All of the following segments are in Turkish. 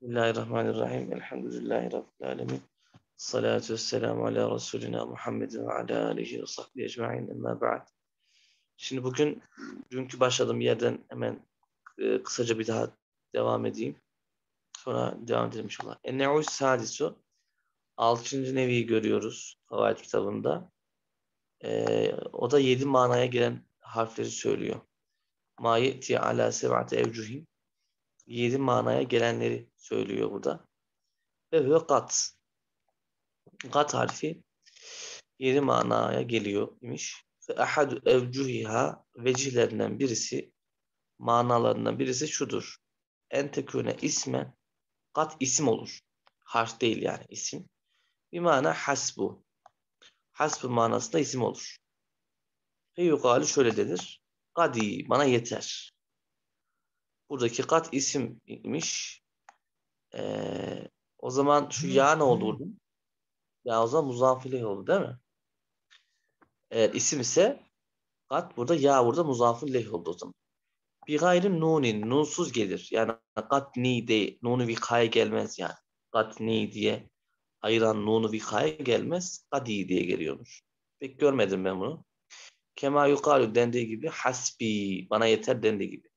Bismillahirrahmanirrahim. Elhamdülillahi Rabbil alemin. Salatu vesselamu ala Resulina Muhammedin ve ala alihi ve sahbihi ecma'in emma ba'd. Şimdi bugün dünkü başladığım yerden hemen e, kısaca bir daha devam edeyim. Sonra devam edelim inşallah. En-Ne'u Sadisu 6. neviyi görüyoruz Havayet kitabında. E, o da yedi manaya gelen harfleri söylüyor. Ma ye'ti ala sev'ate evcuhim yedi manaya gelenleri söylüyor burada. Ve ve kat. Kat harfi yedi manaya geliyor imiş. Ve ahadu evcuhiha vecihlerinden birisi manalarından birisi şudur. En tekune isme kat isim olur. Harf değil yani isim. Bir mana hasbu. Hasbu manasında isim olur. Ve yukarı şöyle denir. Kadi bana yeter. Buradaki kat isim imiş. Ee, o zaman şu ya ne oldu burada? Ya o zaman muzafile oldu değil mi? Eğer isim ise kat burada ya burada muzafil oldu o zaman. Bir gayrı nunin, nunsuz gelir. Yani kat ni de, nunu vikaya gelmez yani. Kat ni diye ayıran nunu vikaya gelmez. Kadi diye geliyormuş. Pek görmedim ben bunu. Kema yukarı dendiği gibi hasbi, bana yeter dendiği gibi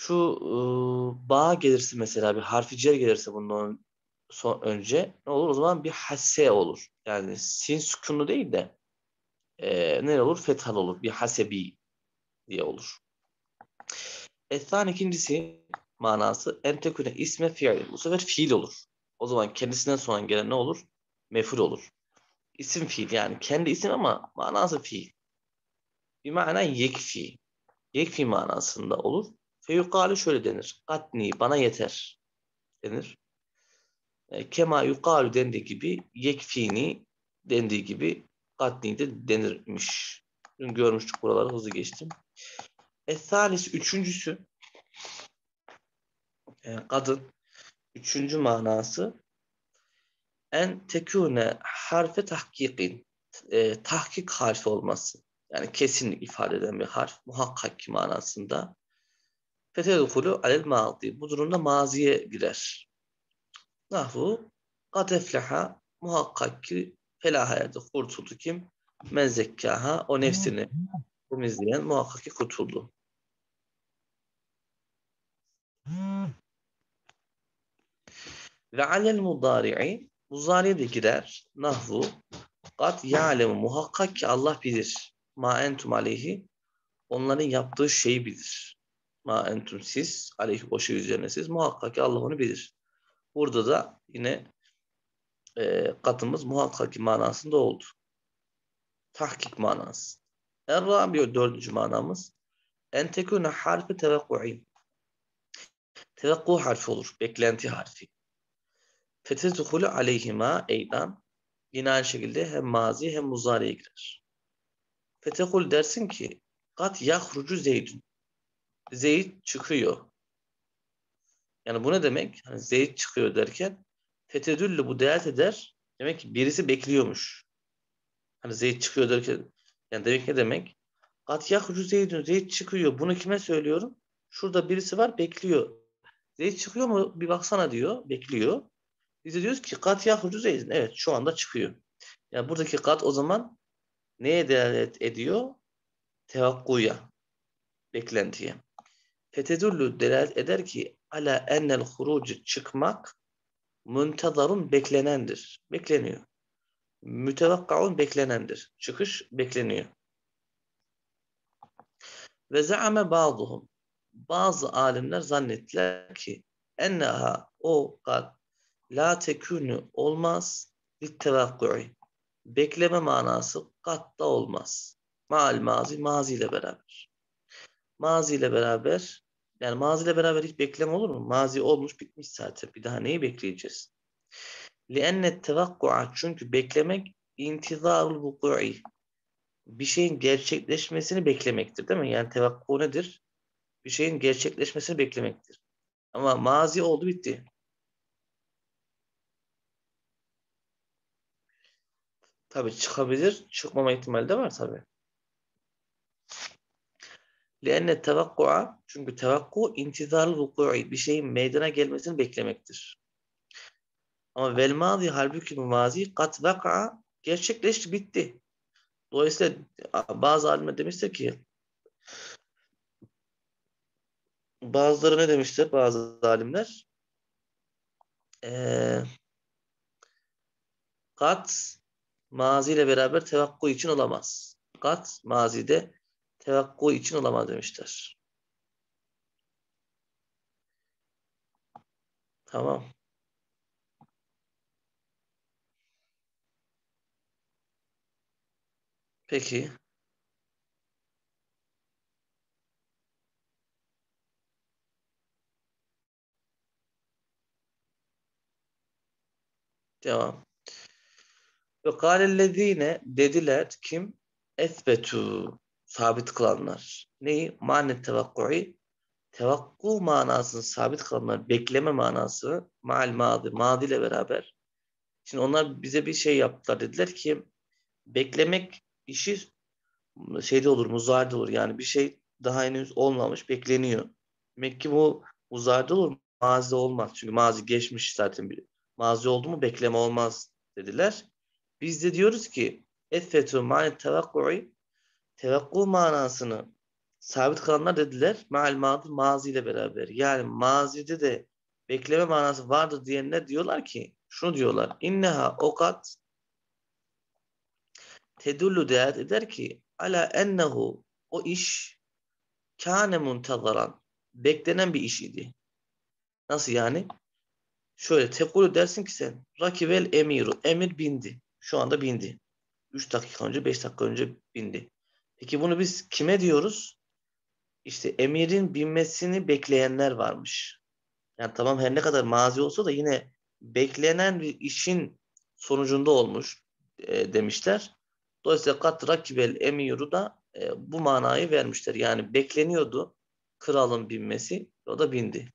şu e, bağ gelirse mesela bir harfi cer gelirse bundan son, önce ne olur? O zaman bir hasse olur. Yani sin sükunlu değil de e, ne olur? Fethal olur. Bir hasebi diye olur. Ethan ikincisi manası entekune isme fiil. Bu sefer fiil olur. O zaman kendisinden sonra gelen ne olur? Meful olur. İsim fiil yani kendi isim ama manası fiil. Bir mana yekfi. Yekfi manasında olur. Feyukalu şöyle denir. Katni bana yeter denir. E, kema yukalu dendiği gibi yekfini dendiği gibi katni de denirmiş. Dün görmüştük buraları hızlı geçtim. Ethalis üçüncüsü e, kadın üçüncü manası en tekune harfe tahkikin e, tahkik harfi olması. Yani kesinlik ifade eden bir harf. Muhakkak manasında. Fetedhulu alel madi. Bu durumda maziye girer. Nahvu kad efleha muhakkak ki felaha erdi. Kurtuldu kim? Men zekkaha. O nefsini temizleyen muhakkak ki kurtuldu. Ve alel mudari'i muzariye de girer. Nahvu kad ya'lemu muhakkak ki Allah bilir. Ma entum aleyhi onların yaptığı şeyi bilir ma entum siz aleyhi o üzerine siz muhakkak ki Allah onu bilir. Burada da yine e, katımız muhakkak ki manasında oldu. Tahkik manası. Er-Rabiyo dördüncü manamız en tekune harfi tevekku'in. Tevekku harfi olur. Beklenti harfi. Fetezukulu aleyhima eydan. Yine aynı şekilde hem mazi hem muzariye girer. Fetekul dersin ki kat yahrucu zeydun. Zeyd çıkıyor. Yani bu ne demek? Hani Zeyd çıkıyor derken fetedüllü bu delalet eder. Demek ki birisi bekliyormuş. Hani Zeyd çıkıyor derken yani demek ne demek? Kat yahrucu Zeydün. Zeyd çıkıyor. Bunu kime söylüyorum? Şurada birisi var bekliyor. Zeyd çıkıyor mu? Bir baksana diyor. Bekliyor. Biz de diyoruz ki kat yahrucu Zeydün. Evet şu anda çıkıyor. Yani buradaki kat o zaman neye delalet ediyor? Tevakkuya. Beklentiye. Fetedullu delalet eder ki ala ennel hurucu çıkmak muntazarun beklenendir. Bekleniyor. Mütevakkaun beklenendir. Çıkış bekleniyor. Ve zaame bazıhum bazı alimler zannettiler ki enneha o kad la tekünü olmaz littevakku'i bekleme manası katta olmaz. Maal mazi mazi ile beraber mazi ile beraber yani mazi ile beraber hiç bekleme olur mu? Mazi olmuş bitmiş zaten. Bir daha neyi bekleyeceğiz? لِأَنَّ التَّوَقُّعَ Çünkü beklemek intizarul vuku'i bir şeyin gerçekleşmesini beklemektir değil mi? Yani tevakku nedir? Bir şeyin gerçekleşmesini beklemektir. Ama mazi oldu bitti. Tabii çıkabilir. Çıkmama ihtimali de var tabii. لأن tevakkua çünkü tevakku intizarlı vuku'i bir şeyin meydana gelmesini beklemektir. Ama vel mazi halbuki bu mazi kat vaka gerçekleşti bitti. Dolayısıyla bazı alimler demişler ki bazıları ne demişler bazı alimler ee, kat mazi ile beraber tevakku için olamaz. Kat mazide tevakku için olamaz demişler. Tamam. Peki. Devam. Ve kâlellezîne dediler kim? Esbetu sabit kılanlar. Neyi? Manet tevakkui tevakku manasını sabit kılanlar, bekleme manası maal madı, madı ile beraber. Şimdi onlar bize bir şey yaptılar. Dediler ki beklemek işi şeyde olur, muzarda olur. Yani bir şey daha henüz olmamış, bekleniyor. Demek ki bu muzarda olur, mazi olmaz. Çünkü mazi geçmiş zaten bir. Mazi oldu mu bekleme olmaz dediler. Biz de diyoruz ki effetu mani tevakkui tevakku manasını sabit kalanlar dediler maal madı mazi ile beraber. Yani mazide de bekleme manası vardır diyenler diyorlar ki şunu diyorlar. İnneha okat tedullu değer eder ki ala ennehu o iş kâne muntazaran beklenen bir iş idi. Nasıl yani? Şöyle tekulu dersin ki sen rakivel emiru emir bindi. Şu anda bindi. 3 dakika önce 5 dakika önce bindi. Peki bunu biz kime diyoruz? İşte emirin binmesini bekleyenler varmış. Yani tamam her ne kadar mazi olsa da yine beklenen bir işin sonucunda olmuş e, demişler. Dolayısıyla kat rakibel emiru da e, bu manayı vermişler. Yani bekleniyordu kralın binmesi. O da bindi.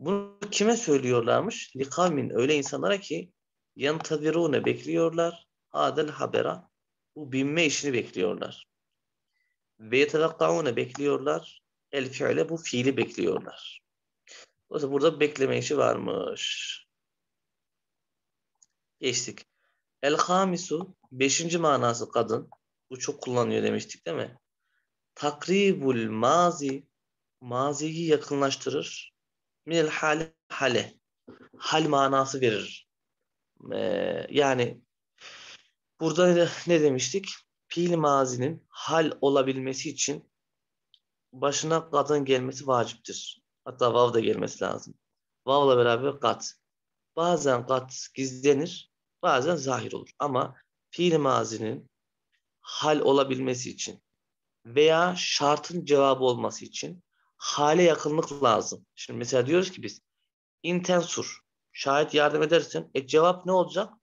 Bunu kime söylüyorlarmış? Likavmin öyle insanlara ki yantavirune bekliyorlar. Adel habera bu binme işini bekliyorlar. Ve yetevekkavune bekliyorlar. El fiile bu fiili bekliyorlar. Dolayısıyla burada bekleme işi varmış. Geçtik. El hamisu beşinci manası kadın. Bu çok kullanıyor demiştik değil mi? Takribul mazi maziyi yakınlaştırır. Minel hale hale. Hal manası verir. Ee, yani burada ne demiştik? Fiil mazinin hal olabilmesi için başına kadın gelmesi vaciptir. Hatta vav da gelmesi lazım. Vav'la beraber kat. Bazen kat gizlenir, bazen zahir olur. Ama fiil mazinin hal olabilmesi için veya şartın cevabı olması için hale yakınlık lazım. Şimdi mesela diyoruz ki biz intensur. Şayet yardım edersen e cevap ne olacak?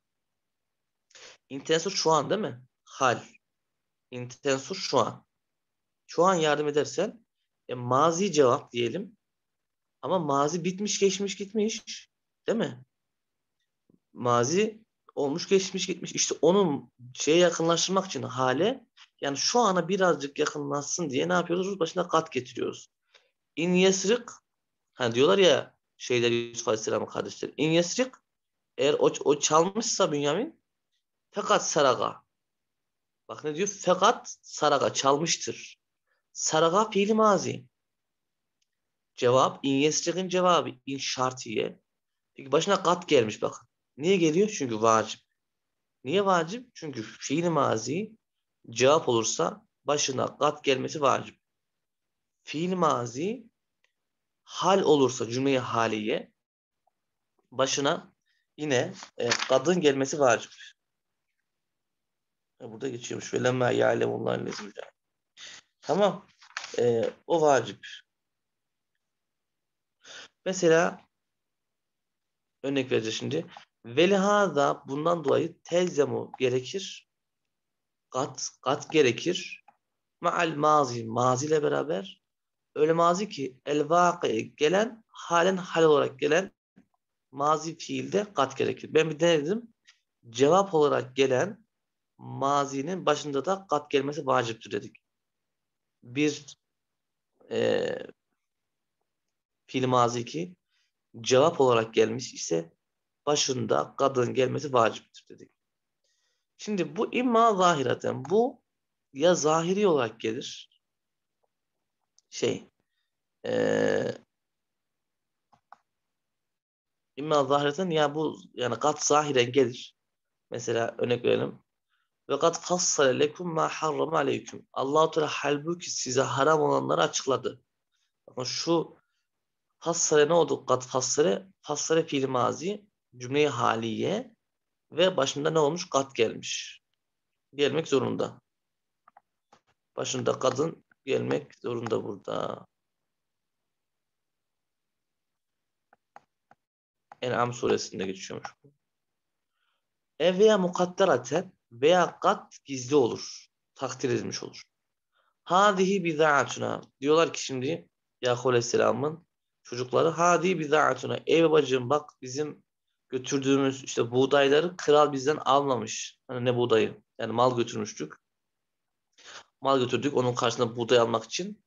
Intensur şu an değil mi? Hal. Intensur şu an. Şu an yardım edersen e, mazi cevap diyelim. Ama mazi bitmiş geçmiş gitmiş. Değil mi? Mazi olmuş geçmiş gitmiş. İşte onun şeye yakınlaştırmak için hale yani şu ana birazcık yakınlaşsın diye ne yapıyoruz? Başına kat getiriyoruz. İn yesrik hani diyorlar ya şeyler Yusuf Aleyhisselam'ın kardeşleri. İn yesrik eğer o, o çalmışsa Bünyamin fakat saraga. Bak ne diyor? Fakat saraga çalmıştır. Saraga fiili mazi. Cevap in yesrik'in cevabı in şartiye. Peki başına kat gelmiş bakın. Niye geliyor? Çünkü vacip. Niye vacip? Çünkü fiil mazi cevap olursa başına kat gelmesi vacip. Fiil mazi hal olursa cümleyi haliye başına yine e, kadın gelmesi vacip. Burada geçiyormuş. Velemme ya'lemullah lezim Tamam. E, o vacip. Mesela örnek vereceğiz şimdi. Velihaza bundan dolayı telzemu gerekir. Kat, kat gerekir. Ma'al mazi, mazi ile beraber. Öyle mazi ki el gelen, halen hal olarak gelen mazi fiilde kat gerekir. Ben bir denedim. Cevap olarak gelen mazinin başında da kat gelmesi vaciptir dedik. Bir e, fiil mazi ki cevap olarak gelmiş ise başında kadın gelmesi vaciptir dedik. Şimdi bu imma zahireten bu ya zahiri olarak gelir şey e, imma zahireten ya bu yani kat zahiren gelir. Mesela örnek verelim. Ve kat fassale lekum ma harrama aleyküm. Allah-u Teala halbuki size haram olanları açıkladı. Bakın şu fassale ne oldu? Kat fassale, fassale fiil mazi, cümleyi haliye ve başında ne olmuş? Kat gelmiş. Gelmek zorunda. Başında kadın gelmek zorunda burada. En'am suresinde geçiyormuş. Ev veya mukadderaten veya kat gizli olur. Takdir edilmiş olur. Hadihi bizaatuna. Diyorlar ki şimdi Yakup Aleyhisselam'ın çocukları hadi bizaatuna. Ey babacığım bak bizim götürdüğümüz işte buğdayları kral bizden almamış. Hani ne buğdayı? Yani mal götürmüştük. Mal götürdük onun karşısında buğday almak için.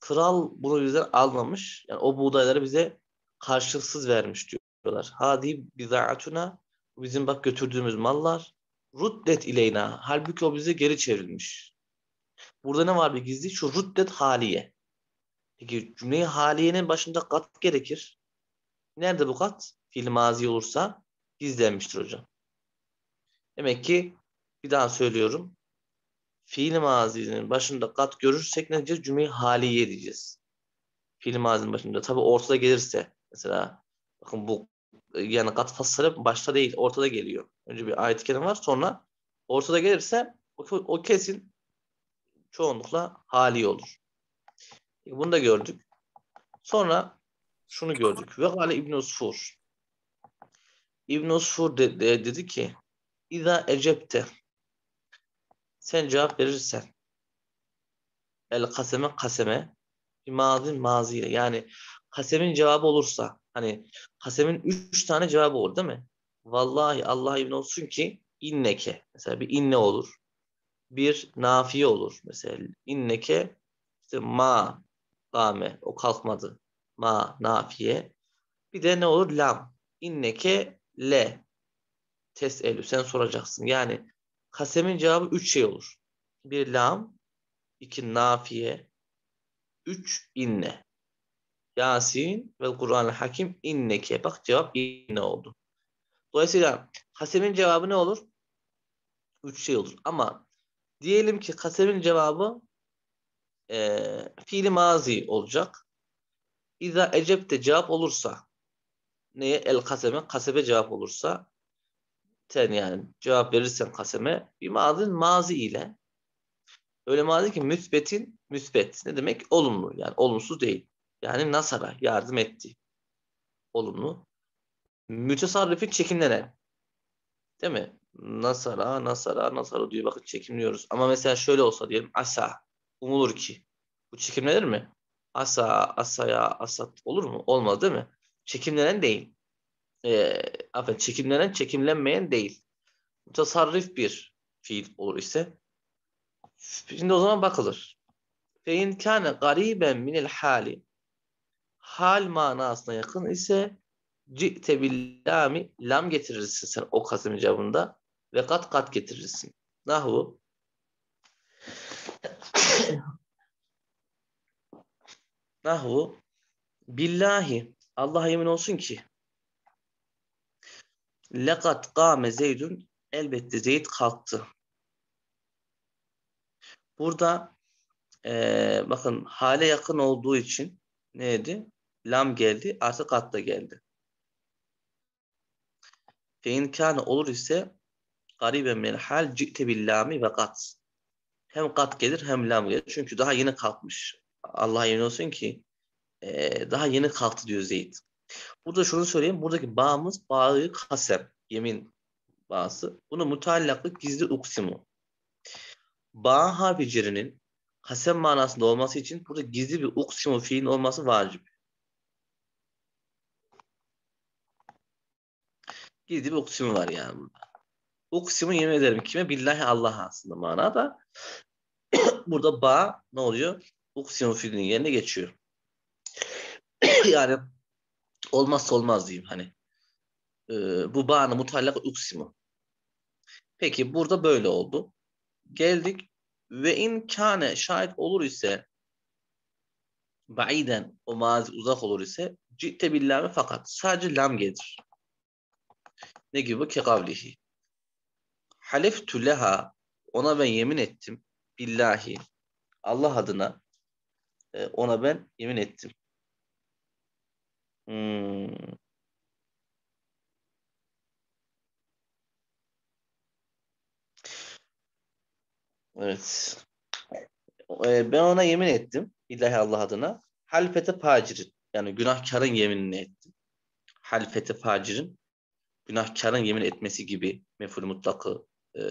Kral bunu bizden almamış. Yani o buğdayları bize karşılıksız vermiş diyorlar. Hadi bizaatuna bizim bak götürdüğümüz mallar ruddet ileyna. Halbuki o bize geri çevrilmiş. Burada ne var bir gizli? Şu ruddet haliye. Peki cümleyi haliyenin başında kat gerekir. Nerede bu kat? Fiil mazi olursa gizlenmiştir hocam. Demek ki bir daha söylüyorum. Fiil mazinin başında kat görürsek ne diyeceğiz? Cümleyi haliye diyeceğiz. Fiil mazinin başında. Tabi ortada gelirse mesela bakın bu yani kat fassara başta değil ortada geliyor. Önce bir ayet kelime var sonra ortada gelirse o, o kesin çoğunlukla hali olur. Bunu da gördük. Sonra şunu gördük. Ve gale İbn Usfur. İbn Usfur de, de, dedi ki İza ecepte sen cevap verirsen el kaseme kaseme bir mazin yani kasemin cevabı olursa hani kasemin üç tane cevabı olur değil mi? Vallahi Allah ibn olsun ki inneke mesela bir inne olur. Bir nafiye olur mesela inneke işte ma Kame. O kalkmadı. Ma nafiye. Bir de ne olur? Lam. İnneke le. Teselü. Sen soracaksın. Yani kasemin cevabı üç şey olur. Bir lam. iki nafiye. Üç inne. Yasin ve Kur'an-ı Hakim inneke. Bak cevap inne oldu. Dolayısıyla kasemin cevabı ne olur? Üç şey olur. Ama diyelim ki kasemin cevabı e, fiili mazi olacak. İza ecepte cevap olursa neye? El kaseme. Kasebe cevap olursa sen yani cevap verirsen kaseme bir mazin mazi ile öyle mazi ki müsbetin müsbet. Ne demek? Olumlu. Yani olumsuz değil. Yani nasara yardım etti. Olumlu. Mütesarrifin çekimlenen. Değil mi? Nasara, nasara, nasara diyor. Bakın çekimliyoruz. Ama mesela şöyle olsa diyelim asa umulur ki. Bu çekimlenir mi? Asa, asaya, asat olur mu? Olmaz değil mi? Çekimlenen değil. E, affet, çekimlenen, çekimlenmeyen değil. Mutasarrif bir fiil olur ise. Şimdi o zaman bakılır. Fe in kâne gariben minel hali hal manasına yakın ise ci'te billami lam getirirsin sen o kasım cevabında ve kat kat getirirsin. Nahu Nahu billahi Allah'a yemin olsun ki lekat kâme zeydun elbette Zeyd kalktı. Burada e, bakın hale yakın olduğu için neydi? Lam geldi artık kat da geldi. Fe kâne olur ise gariben min hal ci'te billami ve kat. Hem kat gelir hem lam gelir. Çünkü daha yeni kalkmış. Allah'a yemin olsun ki e, daha yeni kalktı diyor Zeyd. Burada şunu söyleyeyim. Buradaki bağımız bağı kasem. Yemin bağısı. Bunu mutallaklık gizli uksimu. Bağ harfi cerinin kasem manasında olması için burada gizli bir uksimu fiilin olması vacip. Bir uksimu var yani burada. Uksimu yemin ederim kime? Billahi Allah'a aslında manada. burada bağ ne oluyor? uksimu fiilinin yerine geçiyor. yani olmazsa olmaz diyeyim hani. E, bu bağını mutallak uksimu. Peki burada böyle oldu. Geldik ve in kâne şayet olur ise ba'iden o mazi uzak olur ise citte billahi fakat sadece lam gelir. Ne gibi? Ki kavlihi. Haleftu leha ona ben yemin ettim. Billahi. Allah adına e, ona ben yemin ettim. Hmm. Evet. E, ben ona yemin ettim. İlahi Allah adına. Halfete facirin. Yani günahkarın yeminini ettim. Halfete facirin. Günahkarın yemin etmesi gibi meful mutlakı e,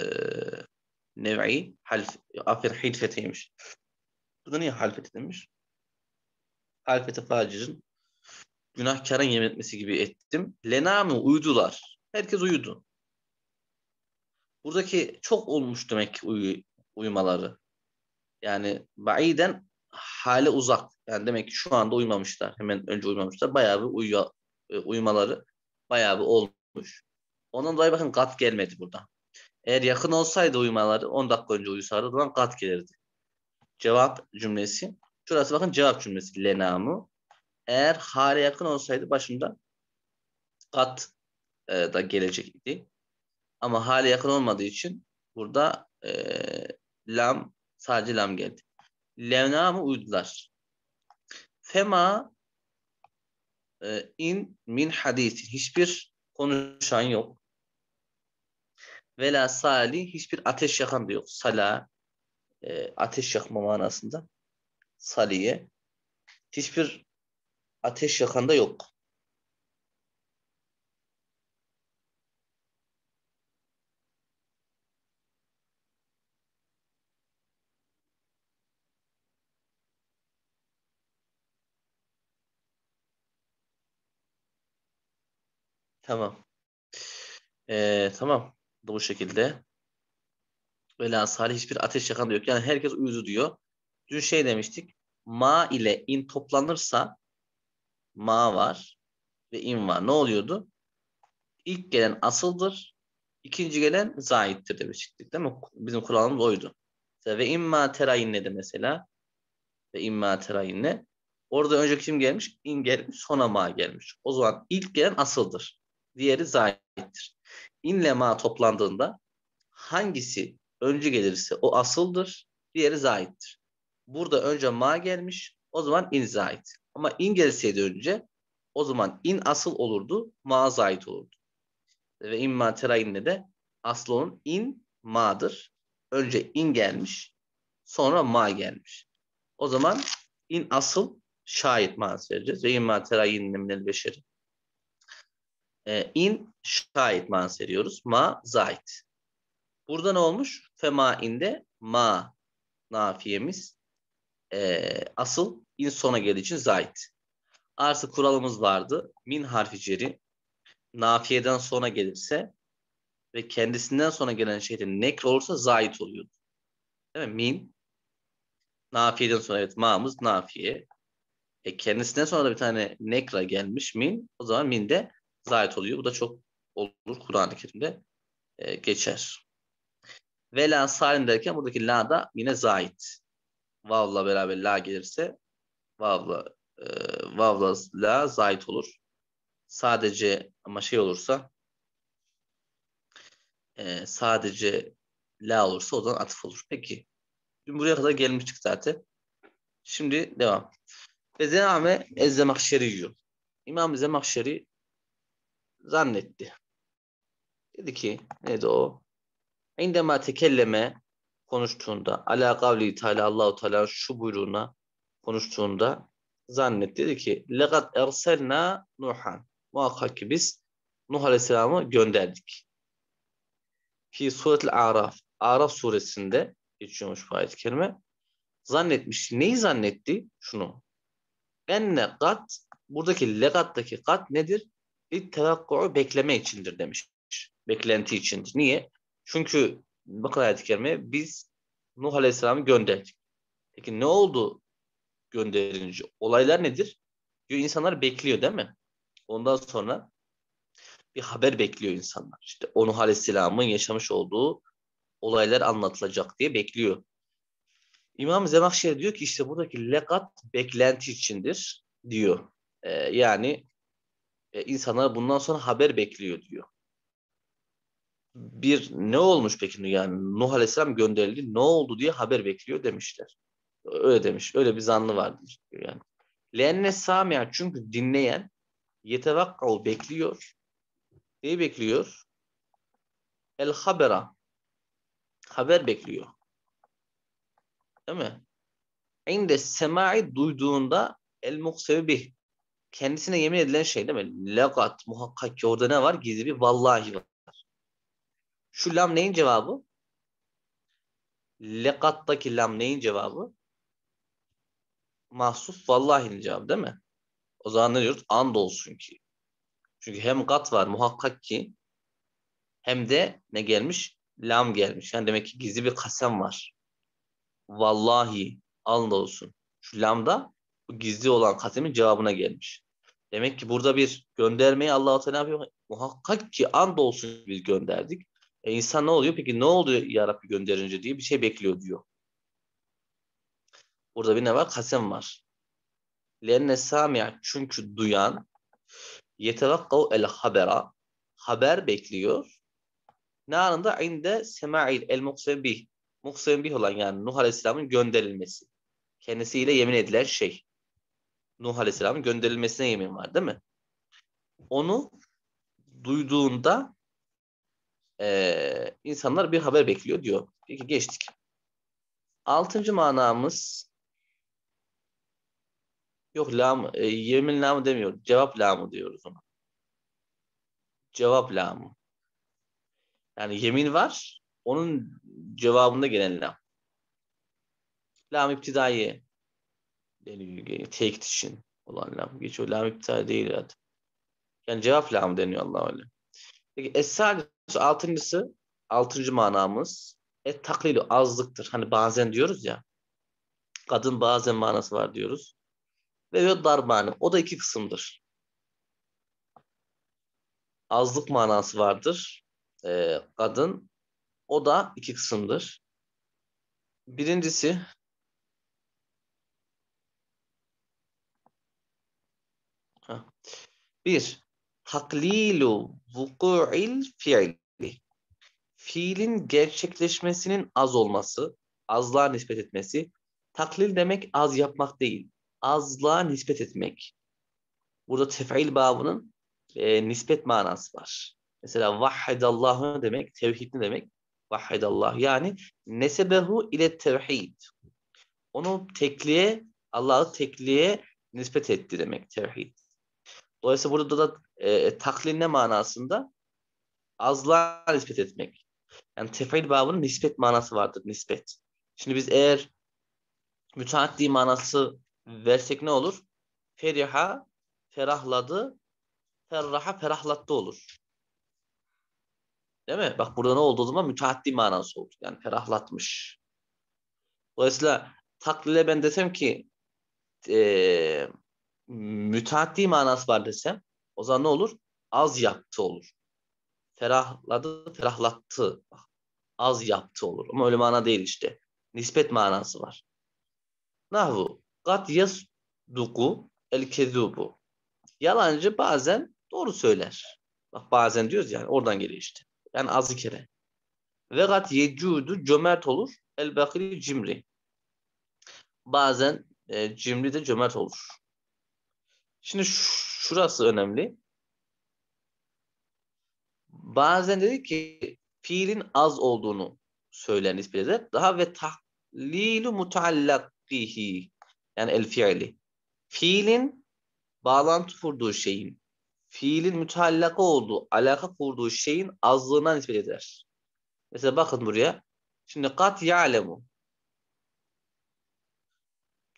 nev'i half, aferin hilfeteymiş. Burada niye halfete demiş? Halfete facirin günahkarın yemin etmesi gibi ettim. Lenamı uyudular. Herkes uyudu. Buradaki çok olmuş demek ki uyu, uyumaları. Yani ba'iden hale uzak. Yani demek ki şu anda uyumamışlar. Hemen önce uyumamışlar. Bayağı bir uyu, e, uyumaları bayağı bir olmuş. Ondan dolayı bakın kat gelmedi burada. Eğer yakın olsaydı uyumaları 10 dakika önce uyusaydı o zaman kat gelirdi. Cevap cümlesi. Şurası bakın cevap cümlesi. Lenamı. Eğer hale yakın olsaydı başında kat e, da gelecekti. Ama hale yakın olmadığı için burada e, lam sadece lam geldi. Levnamı uydular. Fema e, in min hadisi. Hiçbir konuşan yok. Vela sali hiçbir ateş yakan da yok. Sala e, ateş yakma manasında. Saliye. Hiçbir ateş yakan da yok. Tamam. Ee, tamam. Bu şekilde. Vela salih hiçbir ateş yakan da yok. Yani herkes uyudu diyor. Dün şey demiştik. Ma ile in toplanırsa ma var ve in var. Ne oluyordu? İlk gelen asıldır. ikinci gelen zaittir demiştik değil mi? Bizim kuralımız oydu. Ve imma terayinne de mesela. Ve imma terayinne. Orada önce kim gelmiş? İn gelmiş, sonra ma gelmiş. O zaman ilk gelen asıldır. Diğeri zaittir. İnle ma toplandığında hangisi önce gelirse o asıldır, diğeri zaittir. Burada önce ma gelmiş, o zaman in zait. Ama in gelseydi önce o zaman in asıl olurdu, ma zait olurdu. Ve in ma terayinle de aslı onun in ma'dır. Önce in gelmiş, sonra ma gelmiş. O zaman in asıl şahit manası vereceğiz. Ve in ma terayinle minel beşeri. E, in şahit manası veriyoruz. Ma zait. Burada ne olmuş? Fema inde ma nafiyemiz e, asıl in sona geldiği için zait. Kuralımız vardı. Min harfi ceri nafiyeden sonra gelirse ve kendisinden sonra gelen şeyde nekr olursa zait oluyordu. Değil mi? Min nafiyeden sonra evet ma'mız nafiye. E kendisinden sonra da bir tane nekra gelmiş min. O zaman min de zait oluyor. Bu da çok olur Kur'an-ı Kerim'de e, geçer. Ve la salim derken buradaki la da yine zait. Vav'la beraber la gelirse vav'la e, vav'la la zait olur. Sadece ama şey olursa e, sadece la olursa o zaman atıf olur. Peki. Dün buraya kadar gelmiştik zaten. Şimdi devam. Ve zename ezzemakşeriyyü. İmam Zemakşeri zannetti. Dedi ki neydi o? İndema tekelleme konuştuğunda ala kavli Teala Allahu Teala şu buyruğuna konuştuğunda zannet dedi ki legat erselna Nuhan muhakkak ki biz Nuh Aleyhisselam'ı gönderdik. Fi suretil Araf Araf suresinde geçiyormuş bu ayet-i kerime. Zannetmiş. Neyi zannetti? Şunu. Enne kat buradaki legattaki kat nedir? İttevakku'u bekleme içindir demiş. Beklenti içindir. Niye? Çünkü bakın kerime biz Nuh Aleyhisselam'ı gönderdik. Peki ne oldu gönderince. Olaylar nedir? Diyor insanlar bekliyor değil mi? Ondan sonra bir haber bekliyor insanlar. İşte Nuh Aleyhisselam'ın yaşamış olduğu olaylar anlatılacak diye bekliyor. İmam Zemakşeri diyor ki işte buradaki lekat beklenti içindir diyor. Ee, yani e, insanlar bundan sonra haber bekliyor diyor. Bir ne olmuş peki yani Nuh Aleyhisselam gönderildi ne oldu diye haber bekliyor demişler. Öyle demiş. Öyle bir zannı vardır diyor yani. Lenne sami'a çünkü dinleyen yetevakkav bekliyor. Neyi bekliyor? El habera. Haber bekliyor. Değil mi? İnde semai duyduğunda el muhsebi kendisine yemin edilen şey değil mi? Legat muhakkak ki orada ne var? Gizli bir vallahi var. Şu lam neyin cevabı? Legat'taki lam neyin cevabı? Mahsus vallahinin cevabı değil mi? O zaman ne diyoruz? And olsun ki. Çünkü hem gat var muhakkak ki hem de ne gelmiş? Lam gelmiş. Yani demek ki gizli bir kasem var. Vallahi and olsun. Şu lamda bu gizli olan kasemin cevabına gelmiş. Demek ki burada bir göndermeyi Allah-u Teala yapıyor? Muhakkak ki and olsun biz gönderdik. E insan ne oluyor? Peki ne oldu ya Rabbi gönderince diye bir şey bekliyor diyor. Burada bir ne var? Kasem var. Lenne sami'a çünkü duyan yetevakkav el habera haber bekliyor. Ne anında? İnde sema'il el muksebih muksebih olan yani Nuh Aleyhisselam'ın gönderilmesi. Kendisiyle yemin edilen şey. Nuh Aleyhisselam'ın gönderilmesine yemin var değil mi? Onu duyduğunda e, insanlar bir haber bekliyor diyor. Peki geçtik. Altıncı manamız yok lam, e, yemin lamı demiyor. Cevap lamı diyoruz ona. Cevap lamı. Yani yemin var. Onun cevabında gelen lam. Lam iptidai deniyor. Tekit için olan lam. Geçiyor. Lam iptidai değil zaten. Yani cevap lam deniyor Allah öyle. Peki es altıncısı altıncı manamız et taklili azlıktır. Hani bazen diyoruz ya kadın bazen manası var diyoruz. Ve yok darbani. O da iki kısımdır. Azlık manası vardır. Ee, kadın o da iki kısımdır. Birincisi bir taklilu vuku'il fiili fiilin gerçekleşmesinin az olması, azlığa nispet etmesi. Taklil demek az yapmak değil, azlığa nispet etmek. Burada tef'il babının e, nispet manası var. Mesela vahhidallahu demek, tevhid ne demek? Vahhidallah yani nesebehu ile tevhid. Onu tekliğe, Allah'ı tekliğe nispet etti demek tevhid. Dolayısıyla burada da e, taklil ne manasında? Azlığa nispet etmek. Yani tefil babının nispet manası vardır, nispet. Şimdi biz eğer müteaddi manası versek ne olur? Feriha, ferahladı, ferraha, ferahlattı olur. Değil mi? Bak burada ne olduğu zaman müteaddi manası oldu. Yani ferahlatmış. Dolayısıyla taklile ben desem ki e, müteaddi manası var desem o zaman ne olur? Az yaptı olur. Ferahladı, ferahlattı. Az yaptı olur. Ama öyle mana değil işte. Nispet manası var. Nahvu. Kat yasduku el kezubu. Yalancı bazen doğru söyler. Bak bazen diyoruz yani oradan geliyor işte. Yani azı kere. Ve kat yecudu cömert olur. El bakili cimri. Bazen e, cimri de cömert olur. Şimdi şurası önemli. Bazen dedi ki fiilin az olduğunu söyler nispet eder. Daha ve tahlilu mutallakkihi yani el fiili. Fiilin bağlantı kurduğu şeyin, fiilin müteallaka olduğu, alaka kurduğu şeyin azlığına nispet eder. Mesela bakın buraya. Şimdi kat ya'lemu.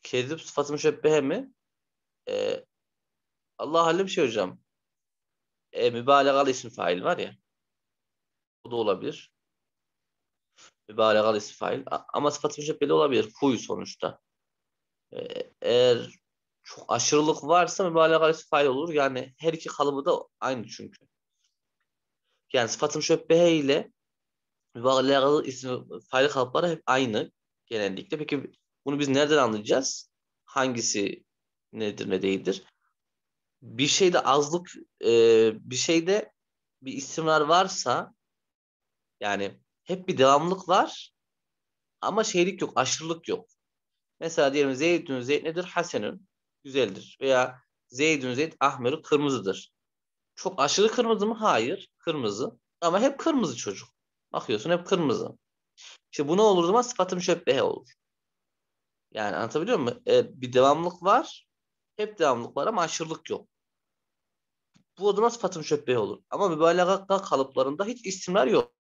Kezip sıfatı müşebbehe mi? Ee, Allah halim şey hocam. E, mübalağalı isim fail var ya. O da olabilir. Mübalağalı isim fail. Ama sıfat-ı müşebbeli olabilir. Huy sonuçta. Ee, eğer çok aşırılık varsa mübalağa fail olur. Yani her iki kalıbı da aynı çünkü. Yani sıfatın şöbbehe ile mübalağalı ismi fail kalıpları hep aynı genellikle. Peki bunu biz nereden anlayacağız? Hangisi nedir ne değildir? Bir şeyde azlık e, bir şeyde bir isimler varsa yani hep bir devamlık var ama şeylik yok, aşırılık yok. Mesela diyelim Zeydün Zeyd nedir? Hasenün. Güzeldir. Veya Zeydün Zeyd ahmeru kırmızıdır. Çok aşırı kırmızı mı? Hayır. Kırmızı. Ama hep kırmızı çocuk. Bakıyorsun hep kırmızı. İşte bu ne olur zaman sıfatım şöbbehe olur. Yani anlatabiliyor muyum? Ee, bir devamlık var. Hep devamlık var ama aşırılık yok. Bu o zaman sıfatım şöbbehe olur. Ama mübalağa kalıplarında hiç isimler yok.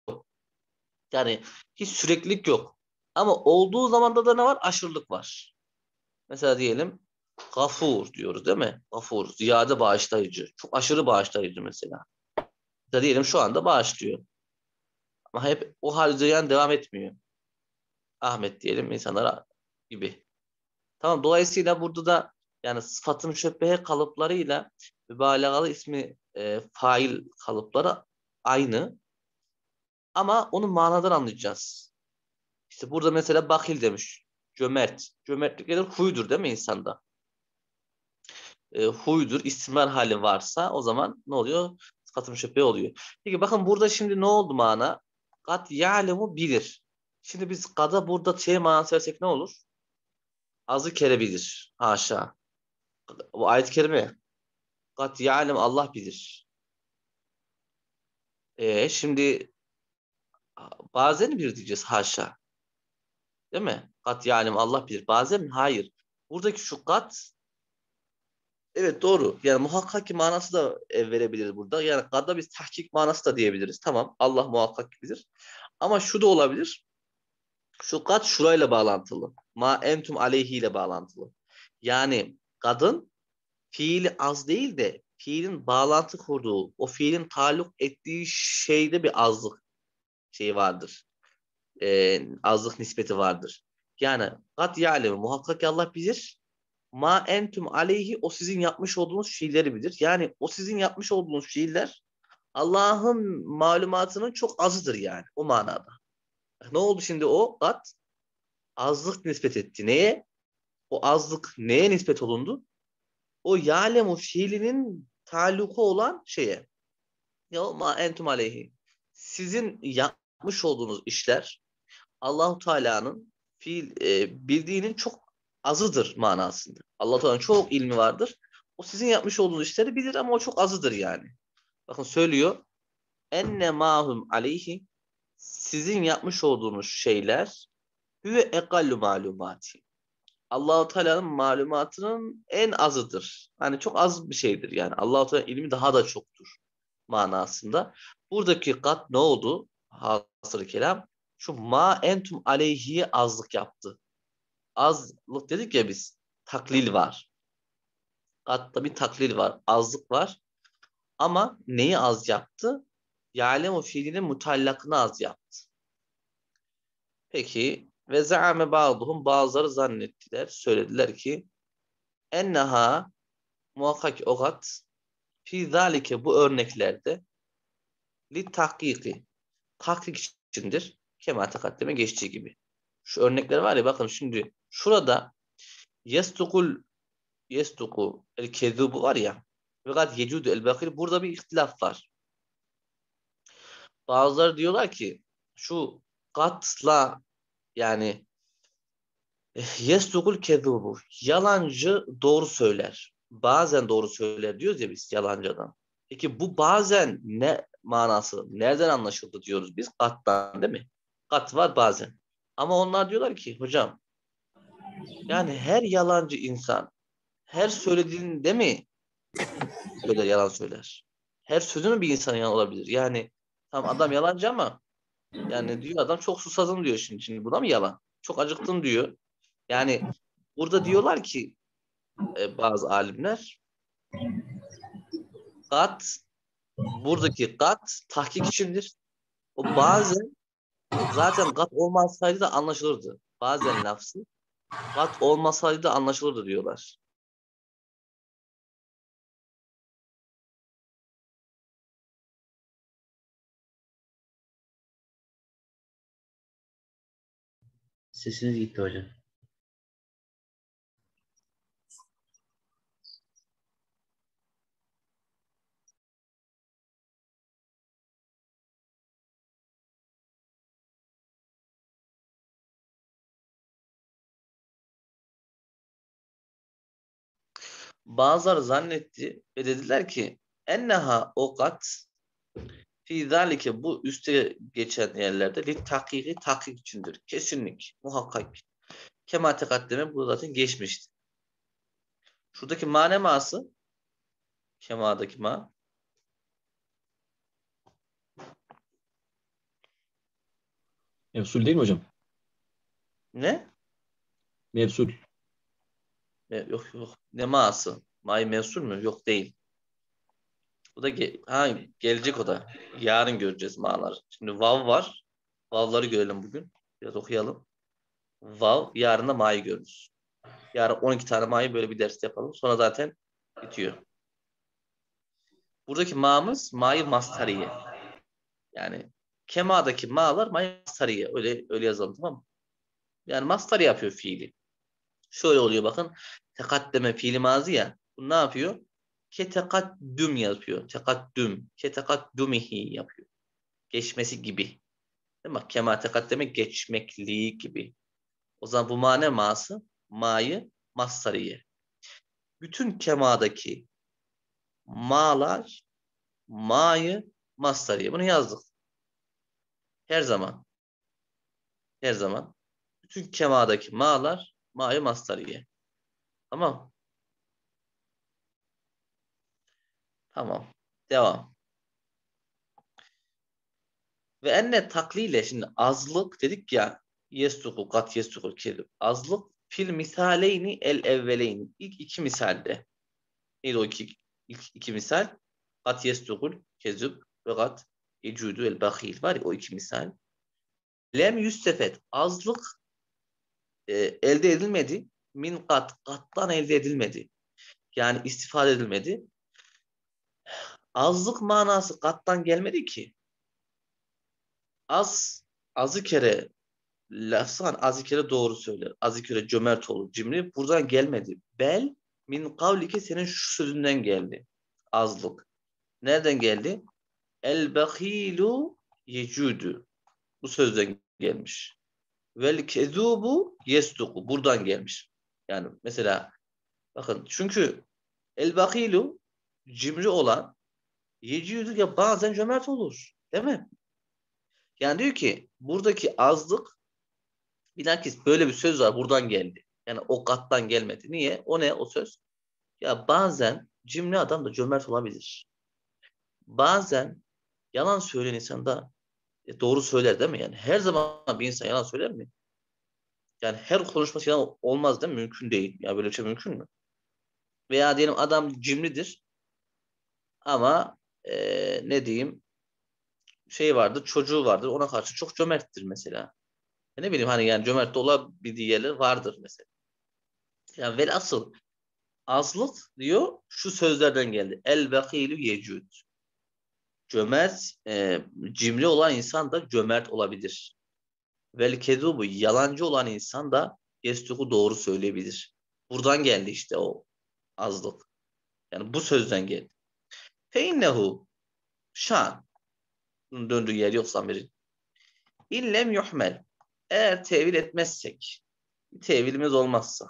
Yani hiç süreklilik yok. Ama olduğu zamanda da ne var? Aşırılık var. Mesela diyelim gafur diyoruz değil mi? Gafur, ziyade bağışlayıcı. Çok aşırı bağışlayıcı mesela. Mesela diyelim şu anda bağışlıyor. Ama hep o hal üzerinden devam etmiyor. Ahmet diyelim insanlara gibi. Tamam dolayısıyla burada da yani sıfatın şöbbehe kalıplarıyla mübalağalı ismi e, fail kalıpları aynı. Ama onu manadan anlayacağız. İşte burada mesela bakil demiş. Cömert. Cömertlik nedir? Huydur değil mi insanda? E, huydur. İstimrar hali varsa o zaman ne oluyor? Sıfatın şöbbehe oluyor. Peki bakın burada şimdi ne oldu mana? Kat ya'lemu bilir. Şimdi biz kada burada şey manası versek ne olur? Azı kere bilir. Haşa. Bu ayet-i kerime. Kat ya'lem Allah bilir. E, şimdi bazen bir diyeceğiz haşa. Değil mi? Kat ya'lem Allah bilir. Bazen mi? Hayır. Buradaki şu kat Evet doğru. Yani muhakkak ki manası da e, verebiliriz burada. Yani kadda biz tahkik manası da diyebiliriz. Tamam Allah muhakkak bilir. Ama şu da olabilir. Şu kat şurayla bağlantılı. Ma entum aleyhi ile bağlantılı. Yani kadın fiili az değil de fiilin bağlantı kurduğu, o fiilin taluk ettiği şeyde bir azlık şeyi vardır. Ee, azlık nispeti vardır. Yani kat ya'lemi muhakkak Allah bilir ma entum aleyhi o sizin yapmış olduğunuz şeyleri bilir. Yani o sizin yapmış olduğunuz şeyler Allah'ın malumatının çok azıdır yani o manada. Ne oldu şimdi o kat? Azlık nispet etti. Neye? O azlık neye nispet olundu? O yalemu fiilinin taluku olan şeye. Ya ma entum aleyhi. Sizin yapmış olduğunuz işler Allahu Teala'nın fiil e, bildiğinin çok azıdır manasında. Allah Teala'nın çok ilmi vardır. O sizin yapmış olduğunuz işleri bilir ama o çok azıdır yani. Bakın söylüyor. Enne mahum aleyhi sizin yapmış olduğunuz şeyler hüve ekallu malumati. Allahu Teala'nın malumatının en azıdır. Hani çok az bir şeydir yani. Allahu Teala ilmi daha da çoktur manasında. Buradaki kat ne oldu? Hasır kelam. Şu ma entum aleyhiye azlık yaptı azlık dedik ya biz. Taklil var. Hatta bir taklil var. Azlık var. Ama neyi az yaptı? Ya'lemu fiilinin mutallakını az yaptı. Peki ve zaame ba'duhum bazıları zannettiler, söylediler ki enneha muhakkak ogat fi zalike bu örneklerde li tahkiki tahkik içindir. Kemal takaddeme geçtiği gibi. Şu örnekler var ya bakın şimdi Şurada yestukul yestuku el kezubu var ya ve gad yecudu el bakir burada bir ihtilaf var. Bazıları diyorlar ki şu katla yani yestukul kezubu yalancı doğru söyler. Bazen doğru söyler diyoruz ya biz yalancıdan. Peki bu bazen ne manası? Nereden anlaşıldı diyoruz biz? Kattan değil mi? Kat var bazen. Ama onlar diyorlar ki hocam yani her yalancı insan her söylediğinde mi söyler yalan söyler? Her sözü bir insan yalan olabilir? Yani tam adam yalancı ama yani diyor adam çok susadım diyor şimdi. Şimdi buna mı yalan? Çok acıktım diyor. Yani burada diyorlar ki e, bazı alimler kat buradaki kat tahkik içindir. O bazen zaten kat olmasaydı da anlaşılırdı. Bazen lafzı kat olmasaydı anlaşılırdı diyorlar. Sesiniz gitti hocam. Bazıları zannetti ve dediler ki enneha okat fi zalike bu üstte geçen yerlerde li takiki takik içindir. Kesinlik, muhakkak. Kema tekaddeme bu zaten geçmişti. Şuradaki ma ne ması? Kemadaki ma. Mevsul değil mi hocam? Ne? Mevsul. E, yok yok. Ne ma'sı? Ma'yı mevsul mü? Yok değil. Bu da ge ha, gelecek o da. Yarın göreceğiz ma'lar. Şimdi vav var. Vavları görelim bugün. Biraz okuyalım. Vav. Yarın da ma'yı görürüz. Yarın 12 tane ma'yı böyle bir ders yapalım. Sonra zaten bitiyor. Buradaki ma'mız ma'yı mastariye. Yani kemadaki ma'lar ma'yı mastariye. Öyle, öyle yazalım tamam mı? Yani mastari yapıyor fiili. Şöyle oluyor bakın. Tekaddeme fiili mazi ya. Bu ne yapıyor? Ketekaddüm yapıyor. Tekaddüm. Ketekaddumihi yapıyor. Geçmesi gibi. Değil mi? Kema tekaddeme geçmekliği gibi. O zaman bu mane ması ma'yı masariye. Bütün kemadaki ma'lar ma'yı masariye. Bunu yazdık. Her zaman. Her zaman. Bütün kemadaki ma'lar ma'yı masariye. Tamam. Tamam. Devam. Ve enne taklile şimdi azlık dedik ya yestuku kat yestuku kelim. Azlık fil misaleyni el evveleyni. İlk iki misalde. Neydi o iki, ilk iki misal? Kat yestukul kezüb ve kat yecudu el bahil var ya o iki misal. Lem yüstefet azlık e, elde edilmedi. Min kat kattan elde edilmedi. Yani istifade edilmedi. Azlık manası kattan gelmedi ki. Az, azı kere lafzan azı kere doğru söyler. Azı kere cömert olur cimri. Buradan gelmedi. Bel min kavlike senin şu sözünden geldi. Azlık. Nereden geldi? El bahilu yecudu. Bu sözden gelmiş. Vel kezubu yestuku. Buradan gelmiş. Yani mesela bakın çünkü el bahilu cimri olan yecudu ya bazen cömert olur. Değil mi? Yani diyor ki buradaki azlık bilakis böyle bir söz var buradan geldi. Yani o kattan gelmedi. Niye? O ne o söz? Ya bazen cimri adam da cömert olabilir. Bazen yalan söyleyen insan da e, doğru söyler değil mi? Yani her zaman bir insan yalan söyler mi? Yani her konuşması yalan olmaz değil mi? Mümkün değil. Ya böyle bir şey mümkün mü? Veya diyelim adam cimridir ama e, ne diyeyim şey vardır, çocuğu vardır. Ona karşı çok cömerttir mesela. E ne bileyim hani yani cömert olabildiği yerler vardır mesela. Yani velhasıl azlık diyor şu sözlerden geldi. El bekilu yecud. Cömert, e, cimri olan insan da cömert olabilir. Vel kedubu yalancı olan insan da yestuku doğru söyleyebilir. Buradan geldi işte o azlık. Yani bu sözden geldi. Feinnehu şan döndüğü yer yoksa biri. İllem yuhmel. Eğer tevil etmezsek, tevilimiz olmazsa.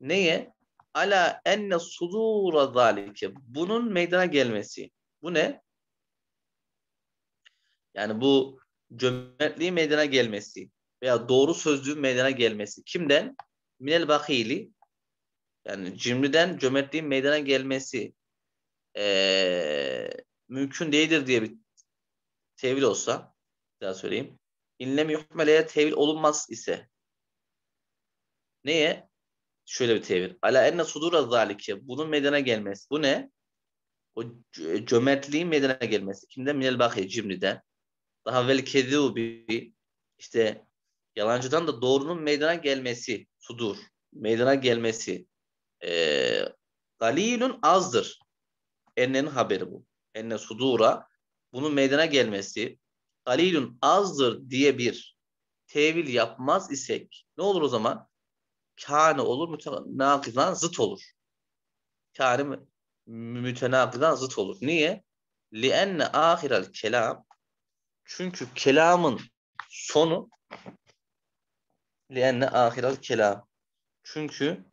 Neye? Ala enne sudura zalike. Bunun meydana gelmesi. Bu ne? Yani bu cömertliğin meydana gelmesi veya doğru sözlüğün meydana gelmesi. Kimden? Minel bakili. Yani cimriden cömertliğin meydana gelmesi ee, mümkün değildir diye bir tevil olsa daha söyleyeyim. İnlem yuhmeleye tevil olunmaz ise neye? Şöyle bir tevil. Ala enne sudura zalike. Bunun meydana gelmesi. Bu ne? O cömertliğin meydana gelmesi. Kimden? Minel bakı cimriden. Daha vel kezubi işte Yalancıdan da doğrunun meydana gelmesi, sudur, meydana gelmesi. E, galilun azdır. Enne'nin haberi bu. Enne sudura. Bunun meydana gelmesi galilun azdır diye bir tevil yapmaz isek ne olur o zaman? Kâne olur, mütenakizan zıt olur. Kâne mütenakizan zıt olur. Niye? Lienne ahiral kelam çünkü kelamın sonu lienne ahiral kelam çünkü